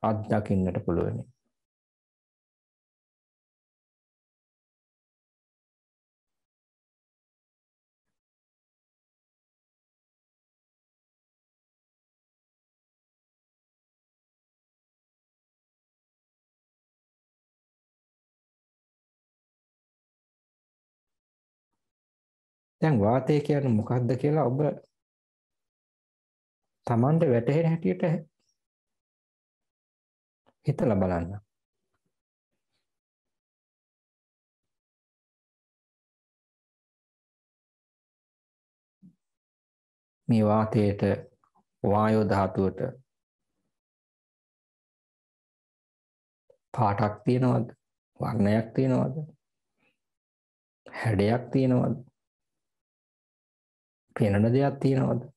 Speaker 1: අත්දකින්නට පුළුවනි. දැන් වාතය කියන්නේ මොකක්ද කියලා ඔබ Tamanට වැටහෙන හැටියට හිතලා බලන්න. මේ වාතයට වායෝ ධාතුවට පාටක් තියනවද? වර්ණයක් තියනවද? හැඩයක් තියනවද? පෙනෙන දෙයක් තියෙනවද?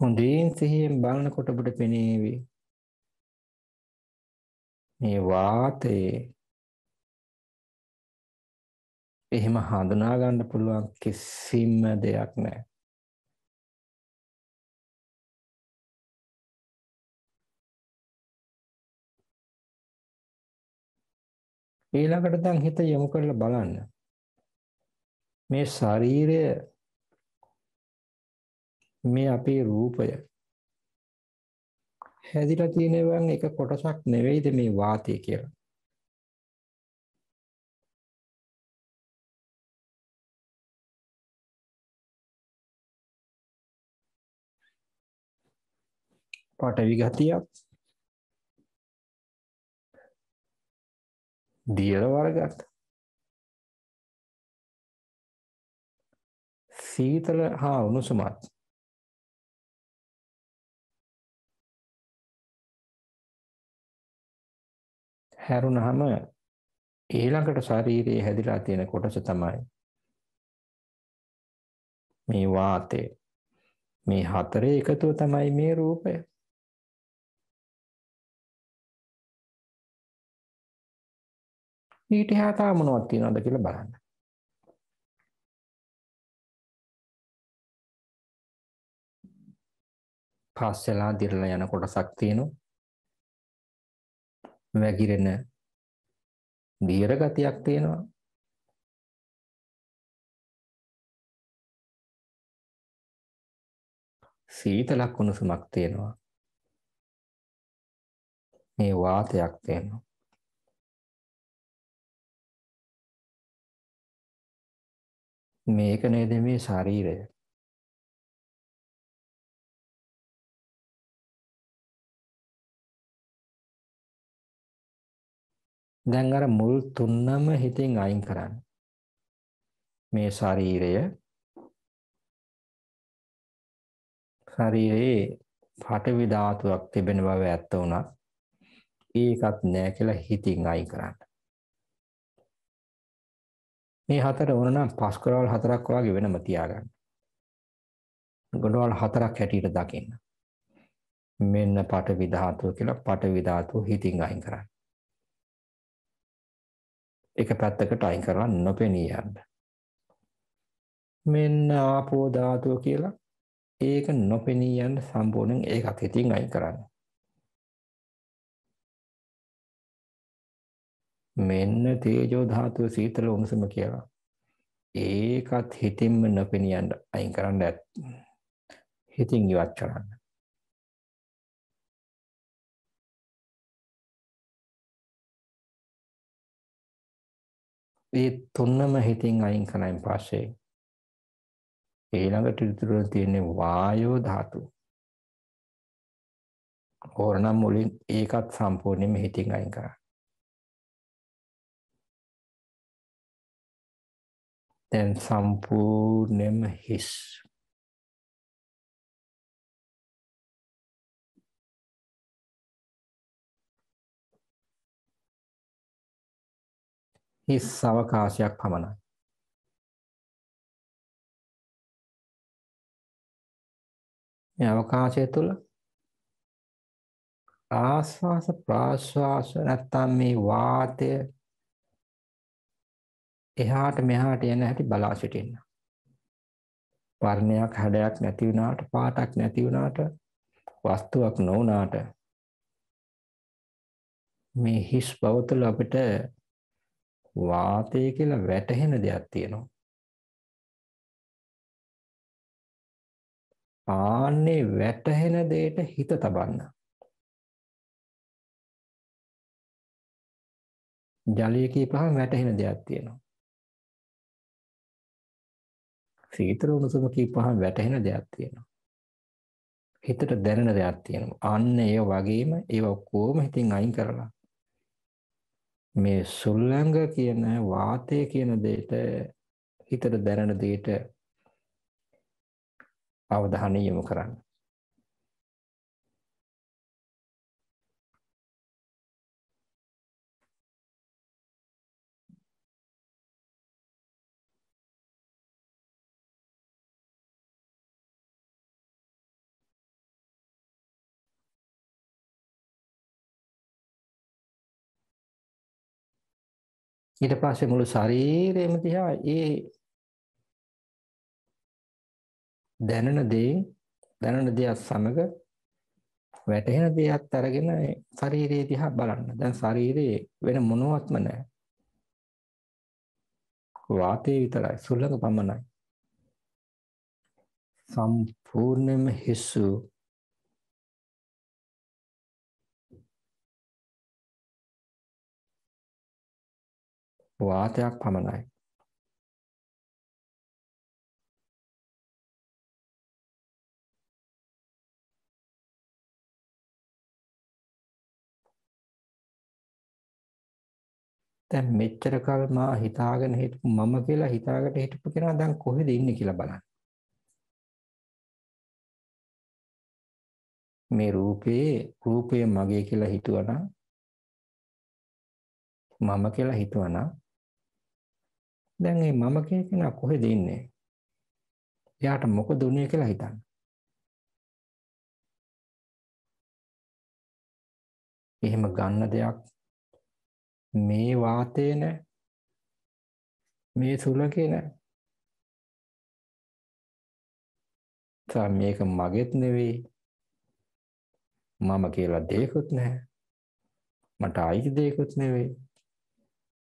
Speaker 1: හොඳින් සිහියෙන් බලනකොට ඔබට පෙනේවි මේ වාතයේ එහෙම හඳුනා ගන්න පුළුවන් කිසිම දෙයක් නැහැ. ඊළඟට දැන් හිත යොමු කරලා බලන්න. මේ ශරීරය මේ අපේ රූපය. හැදිලා තියෙනවන් එක කොටසක් නෙවෙයිද මේ වාතය කියලා. පටවි ගතියක්. දියර වර්ගත් සීතල හා උණුසුමත්. හැරුණාම ඊළඟට ශරීරයේ හැදිලා තියෙන කොටස තමයි මේ වාතය. මේ හතරේ එකතුව තමයි මේ රූපය. ඊට එහා තා මොනවද තියෙනවද කියලා බලන්න. පාස්සෙලා දිරලා යන කොටසක් තියෙනවා. වැగిරෙන දීර්ඝ ගතියක් තියෙනවා. සීතලක් උණුසුමක් තියෙනවා. මේ වාතයක් තියෙනවා. මේක නේද මේ ශරීරය. දැන් අර මුල් තුන්නම හිතින් අයින් කරන්න. මේ ශරීරය ශරීරයේ පටවි ධාතුවක් තිබෙන බව ඇත්ත වුණා. ඒකත් නෑ කියලා හිතින් අයින් කරන්න. මේ හතර ඕන නම් පස් කරවල් හතරක් වගේ වෙනම තියාගන්න. ගොඩවල් හතරක් හැටියට දකින්න. මෙන්න පටවි ධාතුව කියලා පටවි ධාතුව හිතින් අයින් කරන්න. එක පැත්තකට අයින් කරලා නොපෙනී යන්න. මෙන්න ආපෝ ධාතුව කියලා ඒක නොපෙනී යන්න සම්පූර්ණයෙන් ඒකත් හිතින් අයින් කරන්න. මෙන්න තේජෝ ධාතුව සීතල උණුසුම කියලා. ඒකත් හිතින්ම නොපෙනී යන්න අයින් කරන්න ඇත්. හිතින් ඉවත් කරන්න. ඒ තුන්නම හිතින් අයින් කරනයින් පස්සේ ඊළඟට ඉතුරු තියෙන්නේ වායෝ ධාතුව. ඕරනම් මුලින් ඒකත් සම්පූර්ණයෙන්ම හිතින් අයින් කරන්න. දැන් සම්පූර්ණයෙන්ම හිස්. හිස් අවකාශයක් පමණයි. මේ අවකාශය තුළ ආශ්වාස ප්‍රාශ්වාස නැත්තම් මේ වාතය එහාට මෙහාට යන හැටි බලා සිටින්න. වර්ණයක් හැඩයක් නැති වුණාට පාටක් නැති වුණාට වස්තුවක් නොවුණාට මේ හිස් බව තුළ අපිට වාතය කියලා වැටහෙන දෙයක් තියෙනවා. ආන්නේ වැටහෙන දෙයට හිත තබන්න. ජලය කීපහම වැටහෙන දෙයක් තියෙනවා. සීතල උණුසුම කීපහම වැටහෙන දෙයක් තියෙනවා. හිතට දැනෙන දෙයක් තියෙනවා. අන්න ඒ වගේම ඒව ඔක්කොම හිතින් අයින් කරලා මේ සුල්ලංග කියන වාතය කියන දෙයට හිතට දැනෙන දෙයට අවධානය යොමු කරන්න. ඊට පස්සේ මුළු ශරීරයම දිහා ඒ දැනෙන දේ දැනෙන දෙයක් සමග වැටහෙන දෙයක් අරගෙන ශරීරය දිහා බලන්න. දැන් ශරීරයේ වෙන මොනවත්ම නැහැ. වාතය විතරයි සුළඟ පමණයි. සම්පූර්ණයෙන්ම හිස්සු වාතයක් පමණයි. දැන් මෙච්චර කල් මා හිතාගෙන හිටපු මම කියලා හිතාගෙන හිටපු කෙනා දැන් කොහෙද ඉන්නේ කියලා බලන්න. මේ රූපේ රූපය මගේ කියලා හිතුවනම් මම කියලා හිතුවනම් දැන් මේ මම කියන කෙනා කොහෙද ඉන්නේ? එයාට මොකද උනේ කියලා හිතන්න. එහෙම ගන්න දෙයක් මේ වාතය නැ මේ සුලකේ නැ මේක මගෙත් නෙවෙයි මම කියලා දෙයක්වත් නැහැ. මට අයිති දෙයක්වත් නෙවෙයි.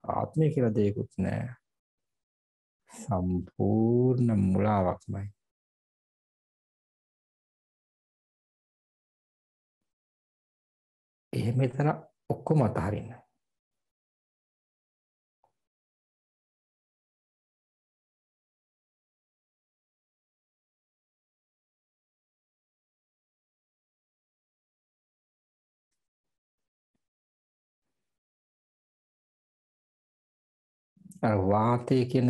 Speaker 1: ආත්මය කියලා දෙයක්වත් නැහැ. සම්පූර්ණ මුලාවක්මයි. එහෙම එතන ඔක්කොම අතහරින්න. අර වාතය කියන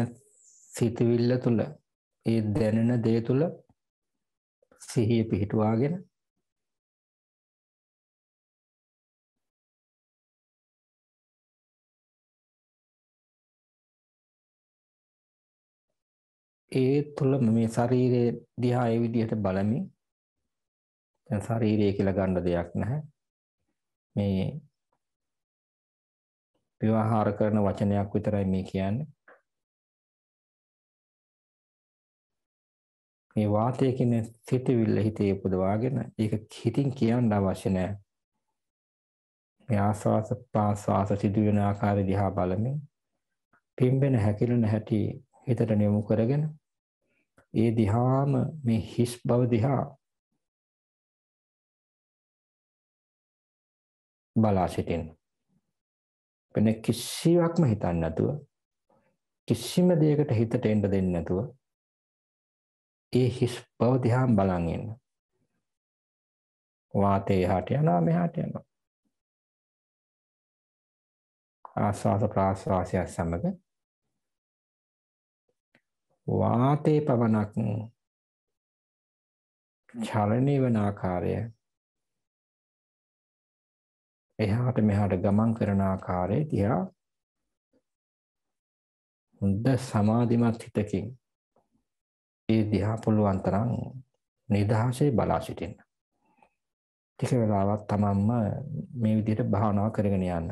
Speaker 1: සිතවිල්ල තුළ ඒ දැනෙන දේ තුළ සිහිය පිහිටුවාගෙන ඒ තුළම මේ ශරීරයේ දිහා ඒ විදිහට බලමින් දැන් ශරීරය කියලා ගන්න දෙයක් නැහැ. මේ ව්‍යවහාර කරන වචනයක් විතරයි මේ කියන්නේ. මේ වාතය කියන සිතවිල්ල හිතේ උපදවාගෙන ඒක හිතින් කියන්න අවශ්‍ය නැහැ මේ ආස්වාස ප්‍රාස්වාස සිදුවෙන ආකාරය දිහා බලමින් පිම්බෙන හැකිලෙන හැටි හිතට යොමු කරගෙන ඒ දිහාම මේ හිස් බව දිහා බලා සිටින්න. වෙන කිසිවක්ම හිතන්නේ නැතුව කිසිම දෙයකට හිතට එන්න දෙන්නේ නැතුව ඒ හිස් බව දිහා බලන් ඉන්න. වාතේ එහාට යනවා මෙහාට යනවා. ආස්වාස ප්‍රාස්වාසය සමග වාතේ පවණක් චලනය වන ආකාරය එහාට මෙහාට ගමන් කරන ආකාරය දිහා හොඳ සමාධිමත් හිතකින් ඒ දිහා පුළුවන් තරම් නිදහසේ බලා සිටින්න. ටික වෙලාවක් තමන්ම මේ විදිහට භාවනාව කරගෙන යන්න.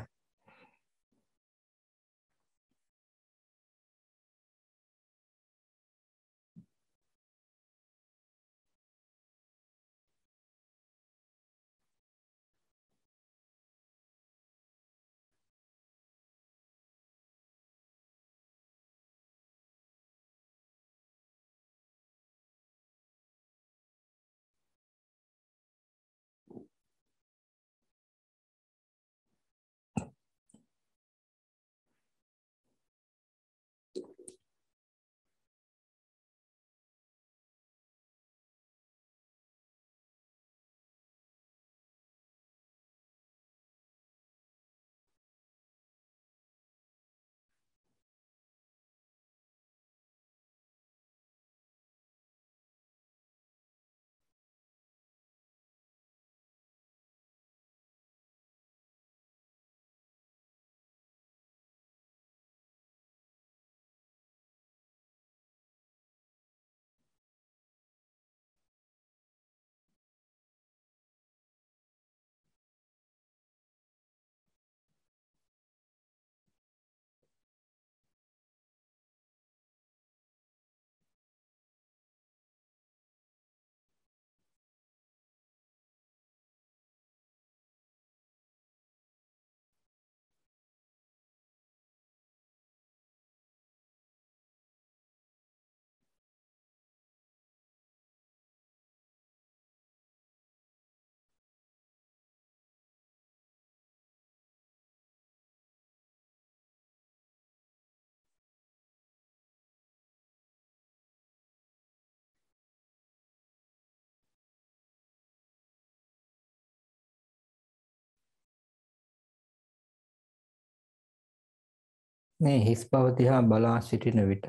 Speaker 1: මේ හිස් බව දිහා බලා සිටින විට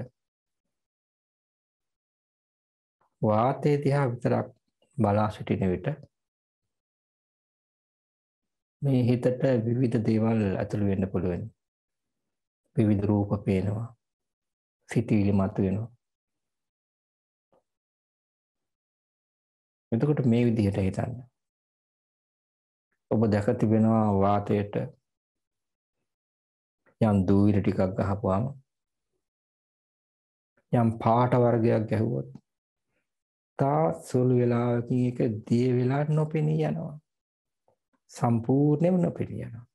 Speaker 1: වාතය දිහා විතරක් බලා සිටින විට මේ හිතට විවිධ දේවල් ඇතුළු වෙන්න පුළුවන්. විවිධ රූප පේනවා. සිතිවිලි මතුවෙනවා. එතකොට මේ විදිහට හිතන්න. ඔබ දැක තිබෙනවා වාතයට යම් දූවිලි ටිකක් ගහපුවාම යම් පාට වර්ගයක් ගැහුවොත් තා සුළු වෙලාවකින් එක දිය වෙලා නොපෙනී යනවා. සම්පූර්ණයෙන්ම නොපෙනී යනවා.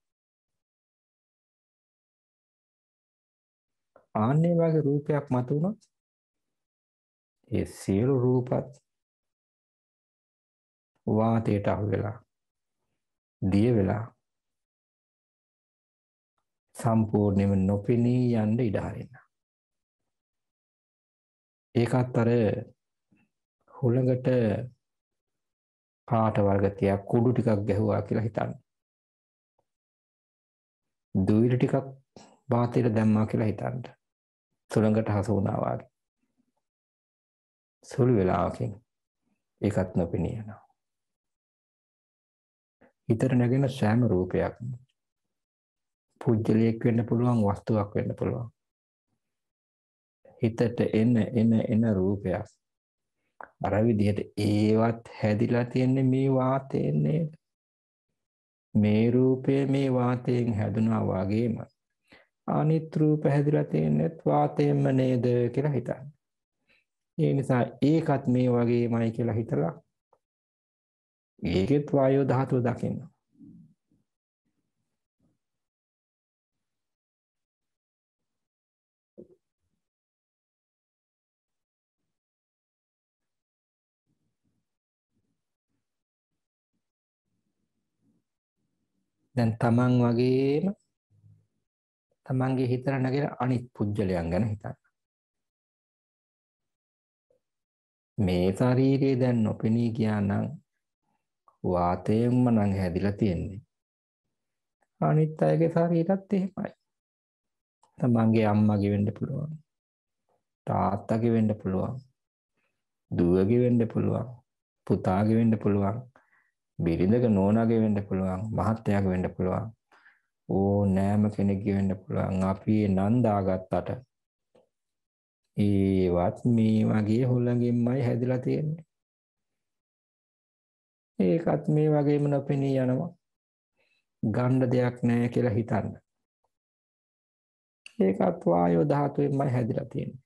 Speaker 1: ආන්නේ වගේ රූපයක් මතුවුණොත් ඒ සියලු රූපත් වාතයට අහු වෙලා දිය වෙලා සම්පූර්ණයෙන්ම නොපෙනී යන්න ඉඩ හරින්න. ඒකත් අර හුළඟට පාට වර්ග තියක් කුඩු ටිකක් ගැහුවා කියලා හිතන්න. දුවිලි ටිකක් වාතයට දැම්මා කියලා හිතන්න. සුළඟට හසු වුණා වගේ. සුළු වෙලාවකින් ඒකත් නොපෙනී යනවා. හිතට නැගෙන සෑම රූපයක්ම පුද්ගලයෙක් වෙන්න පුළුවන් වස්තුවක් වෙන්න පුළුවන්. හිතට එන එන එන රූපයක් අර විදිහට ඒවත් හැදිලා තියෙන්නේ මේ වාතයෙන් නේද? මේ රූපය මේ වාතයෙන් හැදුනා වගේම අනිත් රූප හැදිලා තියෙන්නේත් වාතයෙන්ම නේද කියලා හිතන්න. ඒ නිසා ඒකත් මේ වගේමයි කියලා හිතලා ඒකෙත් වායෝ ධාතුව දකින්න. දැන් තමන් වගේම තමන්ගේ හිතර නැගෙන අනිත් පුද්ගලයන් ගැන හිතන්න. මේ ශරීරයේ දැන් නොපෙනී ගියා නම් වාතයෙන්ම නම් හැදිලා තියෙන්නේ. අනිත් අයගේ ශරීරත් එහෙමයි. තමන්ගේ අම්මගේ වෙන්න පුළුවන්. තාත්තගේ වෙන්න පුළුවන්. දුවගේ වෙන්න පුළුවන්. පුතාගේ වෙන්න පුළුවන්. බිරිඳක නෝනාගේ වෙන්න පුළුවන් මහත්තයාගේ වෙන්න පුළුවන් ඕනෑම කෙනෙක්ගේ වෙන්න පුළුවන්. අපි නන්දාගත්තට ඒවත් මේ වගේ හොළඟින්මයි හැදිලා තියෙන්නේ. ඒකත් මේ වගේම නොපෙනී යනවා. ගණ්ඩ දෙයක් නෑ කියලා හිතන්න. ඒකත් වායෝ ධාතුවෙන්මයි හැදිලා තියෙන්නේ.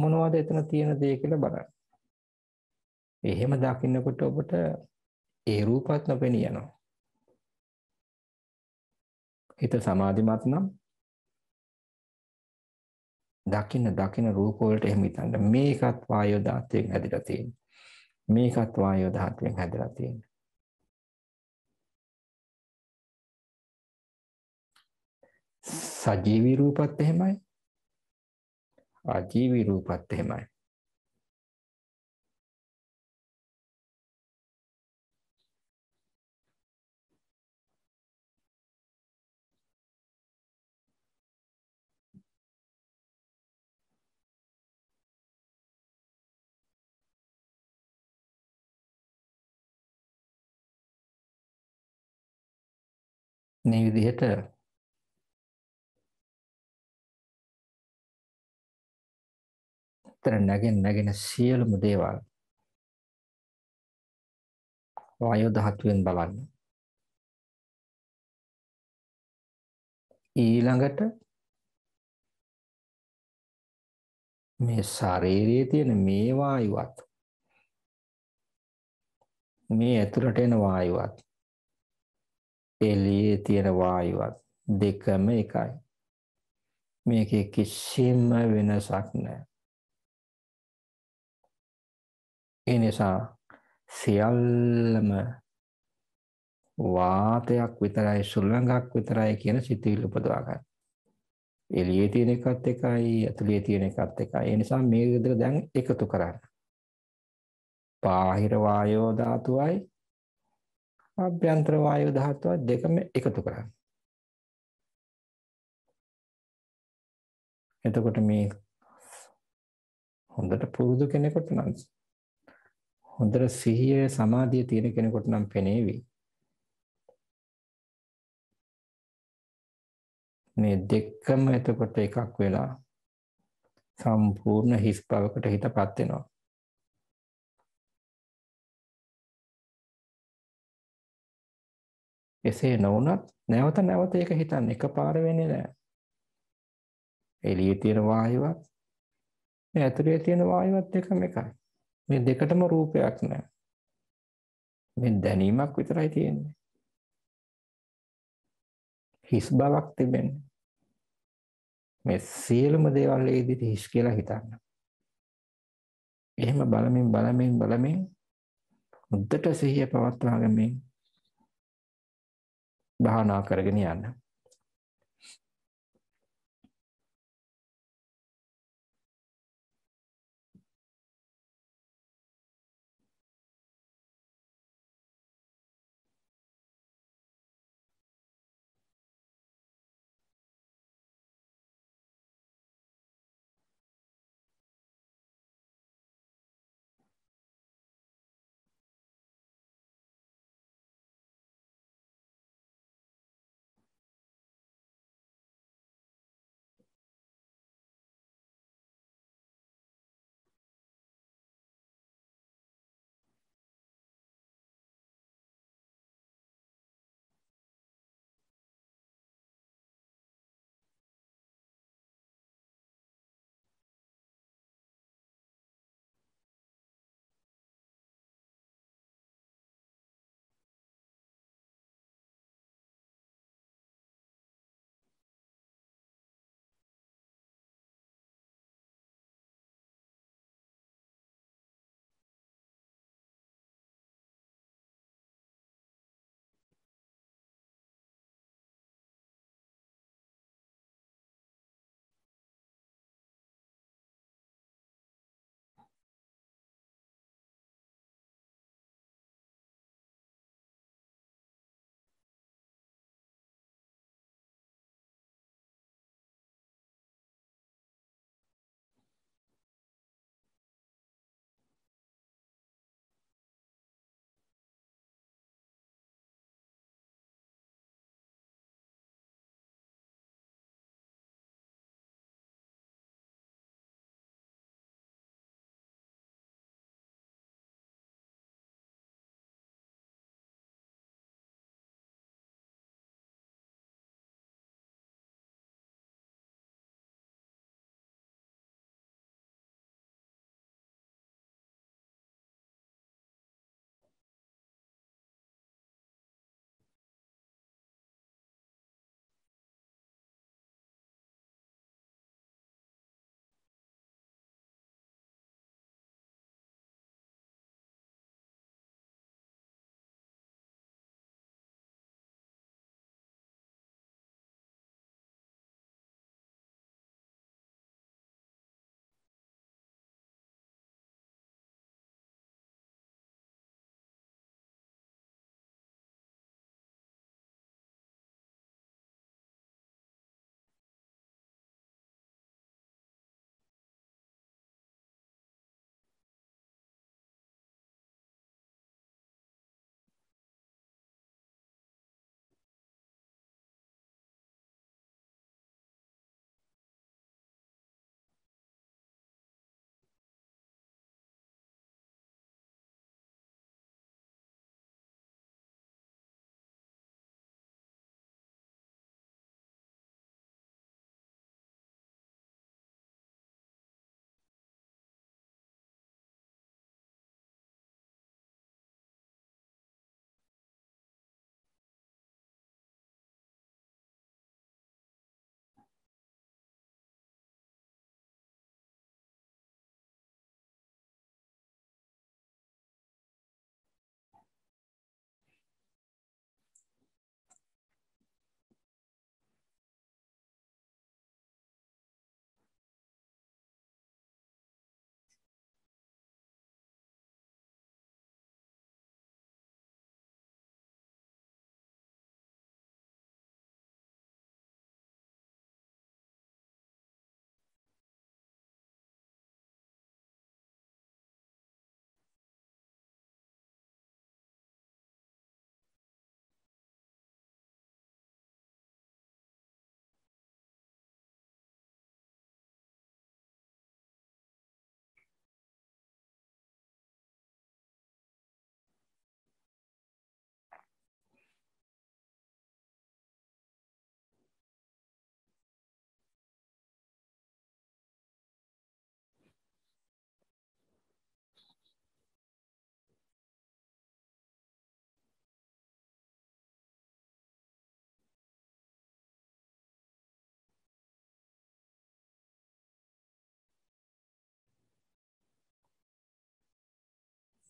Speaker 1: මොනවද එතන තියෙන දේ කියලා බලන්න. එහෙම දකින්නකොට ඔබට ඒ රූපත් නොපෙනී යනවා. හිත සමාධිමත් නම් දකින්න දකින්න රූප වලට එහෙම හිතන්න මේකත් වායෝ ධාතුවෙන් හැදිලා තියෙන්නේ. මේකත් වායෝ ධාතුවෙන් හැදලා තියෙන්නේ. සජීවී රූපත් එහෙමයි. අජීවී රූපත් එහෙමයි. මේ විදිහට තර නැගෙන නැගෙන සියලුම දේවල් වායෝ ධාතුවෙන් බලන්න. ඊළඟට මේ ශරීරයේ තියෙන මේ වායුවත් මේ ඇතුළට එන වායුවත් එළියේ තියෙන වායුවත් දෙකම එකයි. මේකේ කිසිම වෙනසක් නැහැ. ඒ නිසා සියල්ලම වාතයක් විතරයි සුළඟක් විතරයි කියන සිතුවිලි උපදවා ගන්න. එළියේ තියෙන එකත් එකයි ඇතුලේ තියෙන එකත් එකයි. ඒ නිසා මේ දෙක දැන් එකතු කරන්න. බාහිර වායෝ ධාතුවයි අභ්‍යන්තර වායු ධාතුව දෙකම එකතු කරන්න. එතකොට මේ හොඳට පුරුදු කෙනෙකුට නම් හොඳට සිහිය සමාධිය තියෙන කෙනෙකුට නම් පෙනේවි. මේ දෙකම එතකොට එකක් වෙලා සම්පූර්ණ හිස් බවකට හිතපත් වෙනවා. එසේ නොවුනත් නැවත නැවත ඒක හිතන්න එකපාර වෙන්නේ නැහැ. එළියේ තියෙන වායුවත් මේ ඇතුලේ තියෙන වායුවත් එකම එකයි. මේ දෙකටම රූපයක් නැහැ. මේ දැනීමක් විතරයි තියෙන්නේ. හිස් බවක් තිබෙන්නේ. මේ සියලුම දේවල් ඒ විදිහට හිස් කියලා හිතන්න. එහෙම බලමින් බලමින් බලමින් මුද්දට සිහිය පවත්වාගෙන භාවනා කරගෙන යන්න.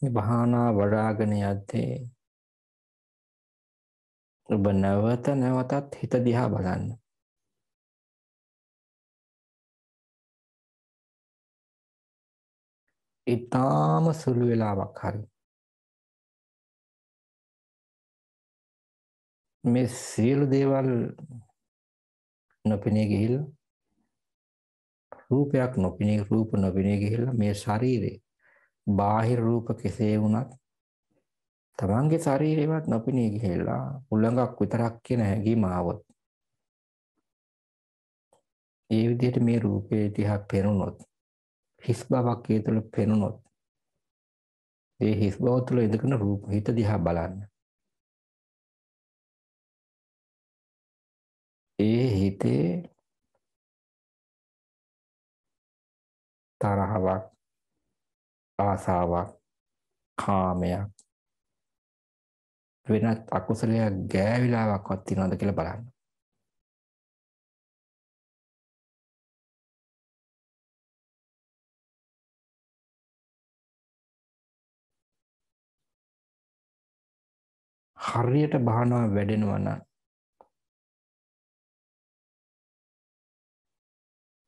Speaker 1: මේ භාවනා වඩාගෙන යද්දී ඔබ නැවත නැවතත් හිත දිහා බලන්න. ඊටාම සුළු වෙලාවක් හරි මේ සියලු දේවල් නොපෙනී ගිහිල්ලා රූපයක් නොපෙනී රූප නොපෙනී ගිහිල්ලා මේ ශරීරේ බාහිර රූප කෙසේ වුණත් තමන්ගේ ශරීරේවත් නොපෙනී ගිහිල්ලා උලඟක් විතරක් කියන හැඟීම ආවොත් ඒ විදිහට මේ රූපේ දිහා පෙනුනොත් හිස් බවක් ඒ තුළ පෙනුනොත් ඒ හිස් බව තුළ ඉඳගෙන රූප හිත දිහා බලන්න. ඒ හිතේ තරහවක් ආසාවක් කාමයක් වෙනත් අකුසලයක් ගෑවිලාවක්වත් තියනවද කියලා බලන්න. හරියට භාවනාව වැඩෙනවා නම්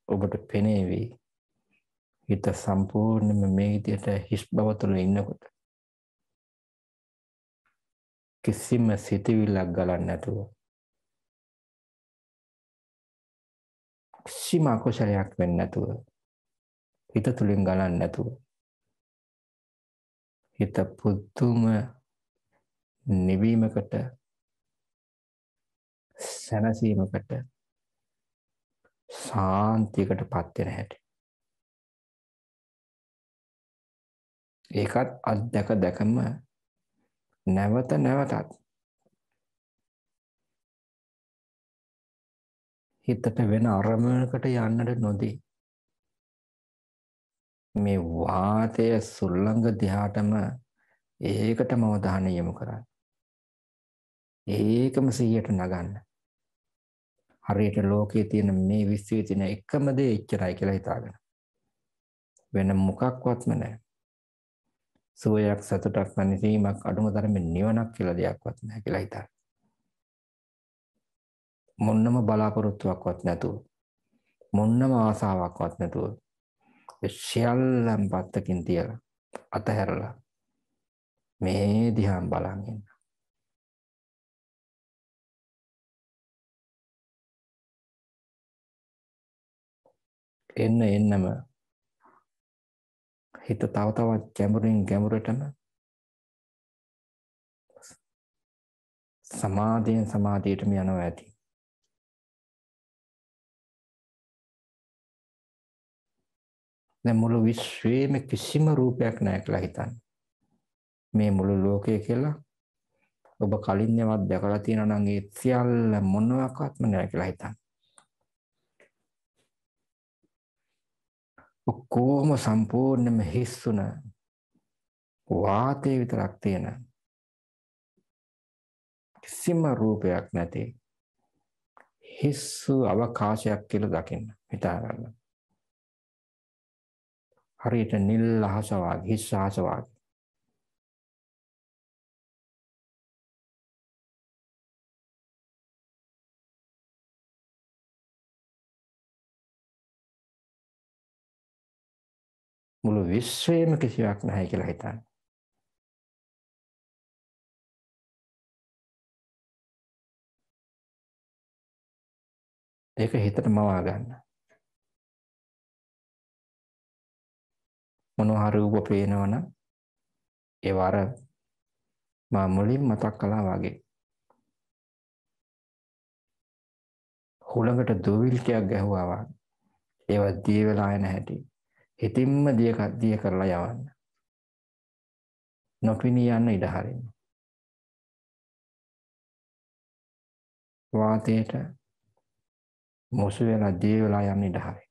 Speaker 1: ඔබට පෙනේවි හිත සම්පූර්ණයෙන්ම මේ විදිහට හිස් බව තුළ ඉන්නකොට කිසිම සිතවිල්ලක් ගලන්නේ නැතුව කිසිම අකුසලයක් වෙන්නේ නැතුව හිත තුලින් ගලන්නේ නැතුව හිත පුදුම නිවීමකට සැනසීමකට සාන්තියකට පත් වෙන හැටි. ඒකත් අත්දැක දැකම නැවත නැවතත් හිතට වෙන අරමුණකට යන්නට නොදී මේ වාතය සුල්ලංග දිහාටම ඒකටම අවධානය යොමු කරන්න. ඒකම සිහියට නගන්න. හරියට ලෝකයේ තියෙන මේ විශ්වයේ තියෙන එකම දේ එච්චරයි කියලා හිතාගෙන. වෙන මොකක්වත්ම නැහැ. සුවයක් සතුටක් නැතිවීමක් අඩුම තරමේ නිවනක් කියලා දෙයක්වත් නැහැ කියලා හිතන්න. මොන්නම බලාපොරොත්තුවක්වත් නැතුව මොන්නම ආසාවක්වත් නැතුව සියල්ලම් පත්තකින් තියලා අතහැරලා මේ දිහා බලන් ඉන්න. එන්න එන්නම හිත තව තවත් ගැඹුරින් ගැඹුරටම සමාධියෙන් සමාධියටම යනවා ඇති. දැන් මුළු විශ්වයේම කිසිම රූපයක් නැහැ කියලා හිතන්න. මේ මුළු ලෝකය කියලා ඔබ කලින්වත් දැකලා තියෙනවා නම් ඒ සියල්ල මොනවාක්වත්ම නැහැ කියලා හිතන්න. ඔක්කොම සම්පූර්ණයෙන්ම හිස්සුන වාතය විතරක් තියෙන කිසිම රූපයක් නැති හිස්සු අවකාශයක් කියලා දකින්න හිතා ගන්න. හරියට නිල් අහස වාගේ හිස් අහස වාගේ මුළු විශ්වයේම කිසිවක් නැහැ කියලා හිතන්න. ඒක හිතට මවා ගන්න. මොනවා හරි උඹ පේනවනම් ඒව අර මා මුලින් මතක් කළා වගේ හුළඟට දූවිලිකයක් ගැහුවා වගේ ඒවා දිය වෙලා යන හැටි හිතින්ම දිය දිය කරලා යවන්න. නොපිනී යන්න ඉඩ හරින්න. වාතයට මුසු වෙලා දිය වෙලා යන්න ඉඩ හරින්න.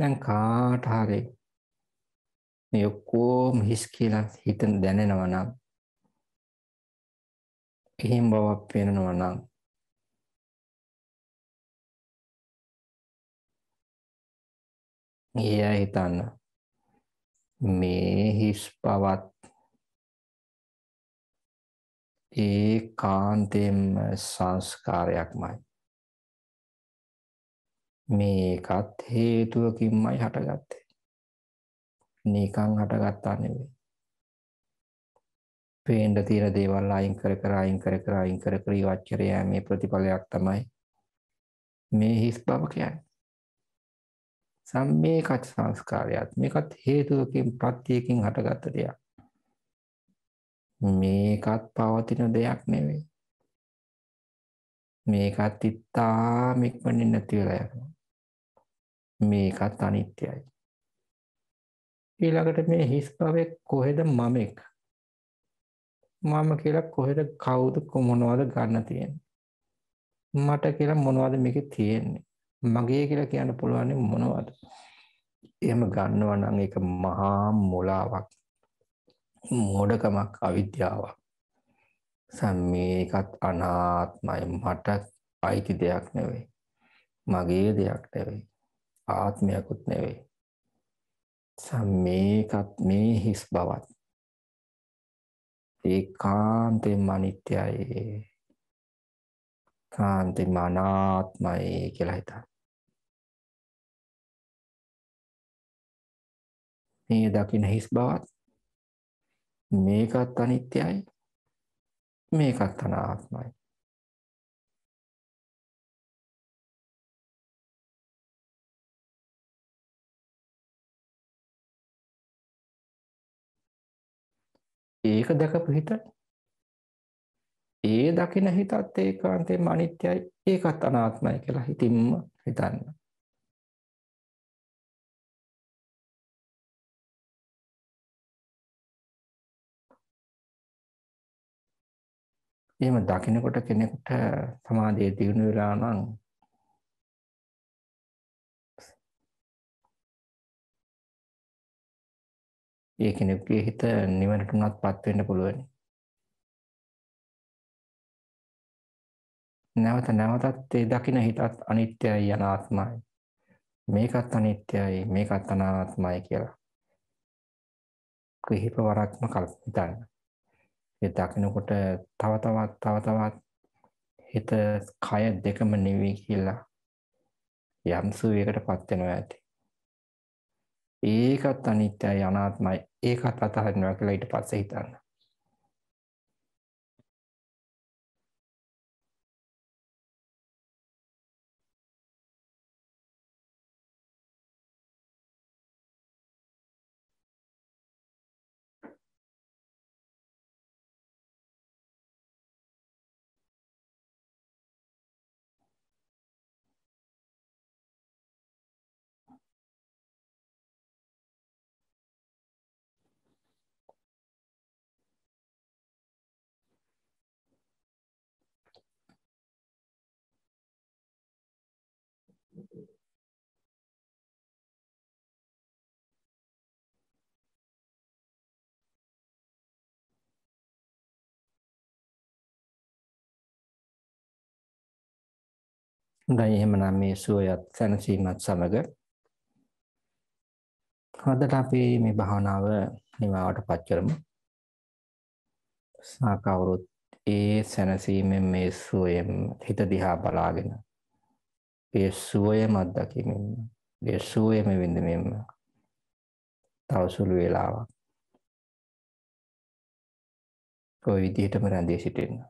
Speaker 1: දැන් කාට හරි මේ ඔක්කොම හිස් කියලා හිතන දැනෙනවා නම් එහෙම බවක් පේනවා නම් එයා හිතන්න මේ හිස් බවත් ඒ කාන්තෙම සංස්කාරයක්මයි. මේකත් හේතුවකින්මයි හටගත්තේ. නිකං හටගත්තා නෙවෙයි. පේන්ඩ තියෙන දේවල් අයින් කර කර අයින් කර කර අයින් කර කර ඉවත් කර යෑමේ ප්‍රතිඵලයක් තමයි මේ හිස් බව කියන්නේ. සම්මේකත් සංස්කාරයත් මේකත් හේතුවකින් ප්‍රත්‍යයකින් හටගත්ත දෙයක්. මේකත් පවතින දෙයක් නෙවෙයි. මේකත් ඉත්තා මික්මනින් නැතිවෙලා යනවා. මේකත් අනිත්‍යයි. ඊළඟට මේ හිස් බවෙක් කොහෙද මමෙක් මම කියලා කොහෙද කවුද කොමොනවද ගන්න තියෙන්නේ? මට කියලා මොනවද මේක තියෙන්නේ? මගේ කියලා කියන්න පුළුවන් මොනවද? එහෙම ගන්නවා නම් ඒක මහා මුලාවක් මෝඩකමක් අවිද්‍යාවක්. මේකත් අනාත්මයි. මට අයිති දෙයක් නෙවෙයි. මගේ දෙයක් නෙවෙයි. ආත්මයකුත් නෙවෙයි. මේකත් මේ හිස් බවත්. ඒ කාන්තෙන් අනිත්‍යයි. කාන්තෙන් අනාත්මයි කියලා හිතන්න. මේ දකින හිස් බවත්. මේකත් අනිත්‍යයි. මේකත් අනාත්මයි. ඒක දැකපු හිත ඒ දකින හිතත් ඒකාන්තයෙන්ම අනිත්‍යයි ඒකත් අනාත්මයි කියලා හිතින්ම හිතන්න. එහෙම දකිනකොට කෙනෙකුට සමාධිය දියුණු වෙලා නම් ඒ කෙනෙකුගේ හිත නිවනට උනත් පත් වෙන්න පුළුවන්. නැවත නැවතත් ඒ දකින හිතත් අනිත්‍යයි අනාත්මයි. මේකත් අනිත්‍යයි මේකත් අනාත්මයි කියලා. කිහිප වරක්ම කල්පිතන්න. ඒ දකිනකොට තව තවත් තව තවත් හිත කය දෙකම නෙවෙයි කියලා යම් සුවයකට පත් වෙනවා ඇති. ඒකත් අනිත්‍යයි අනාත්මයි ඒකත් අතහරිනවා කියලා ඊට පස්සේ හිතන්න. හොඳයි එහෙමනම් මේ සුවයත් සැනසීමත් සමග අදට අපි මේ භාවනාව නිමාවට පත් කරමු. සාකවුරුත් ඒ සැනසීමෙන් මේ සුවයෙන් හිත දිහා බලාගෙන ඒ සුවයම අත්දකිමින් ඒ සුවයම විඳමින්ම තව සුළු වේලාවක් ඔය විදිහටම රැඳී සිටින්න.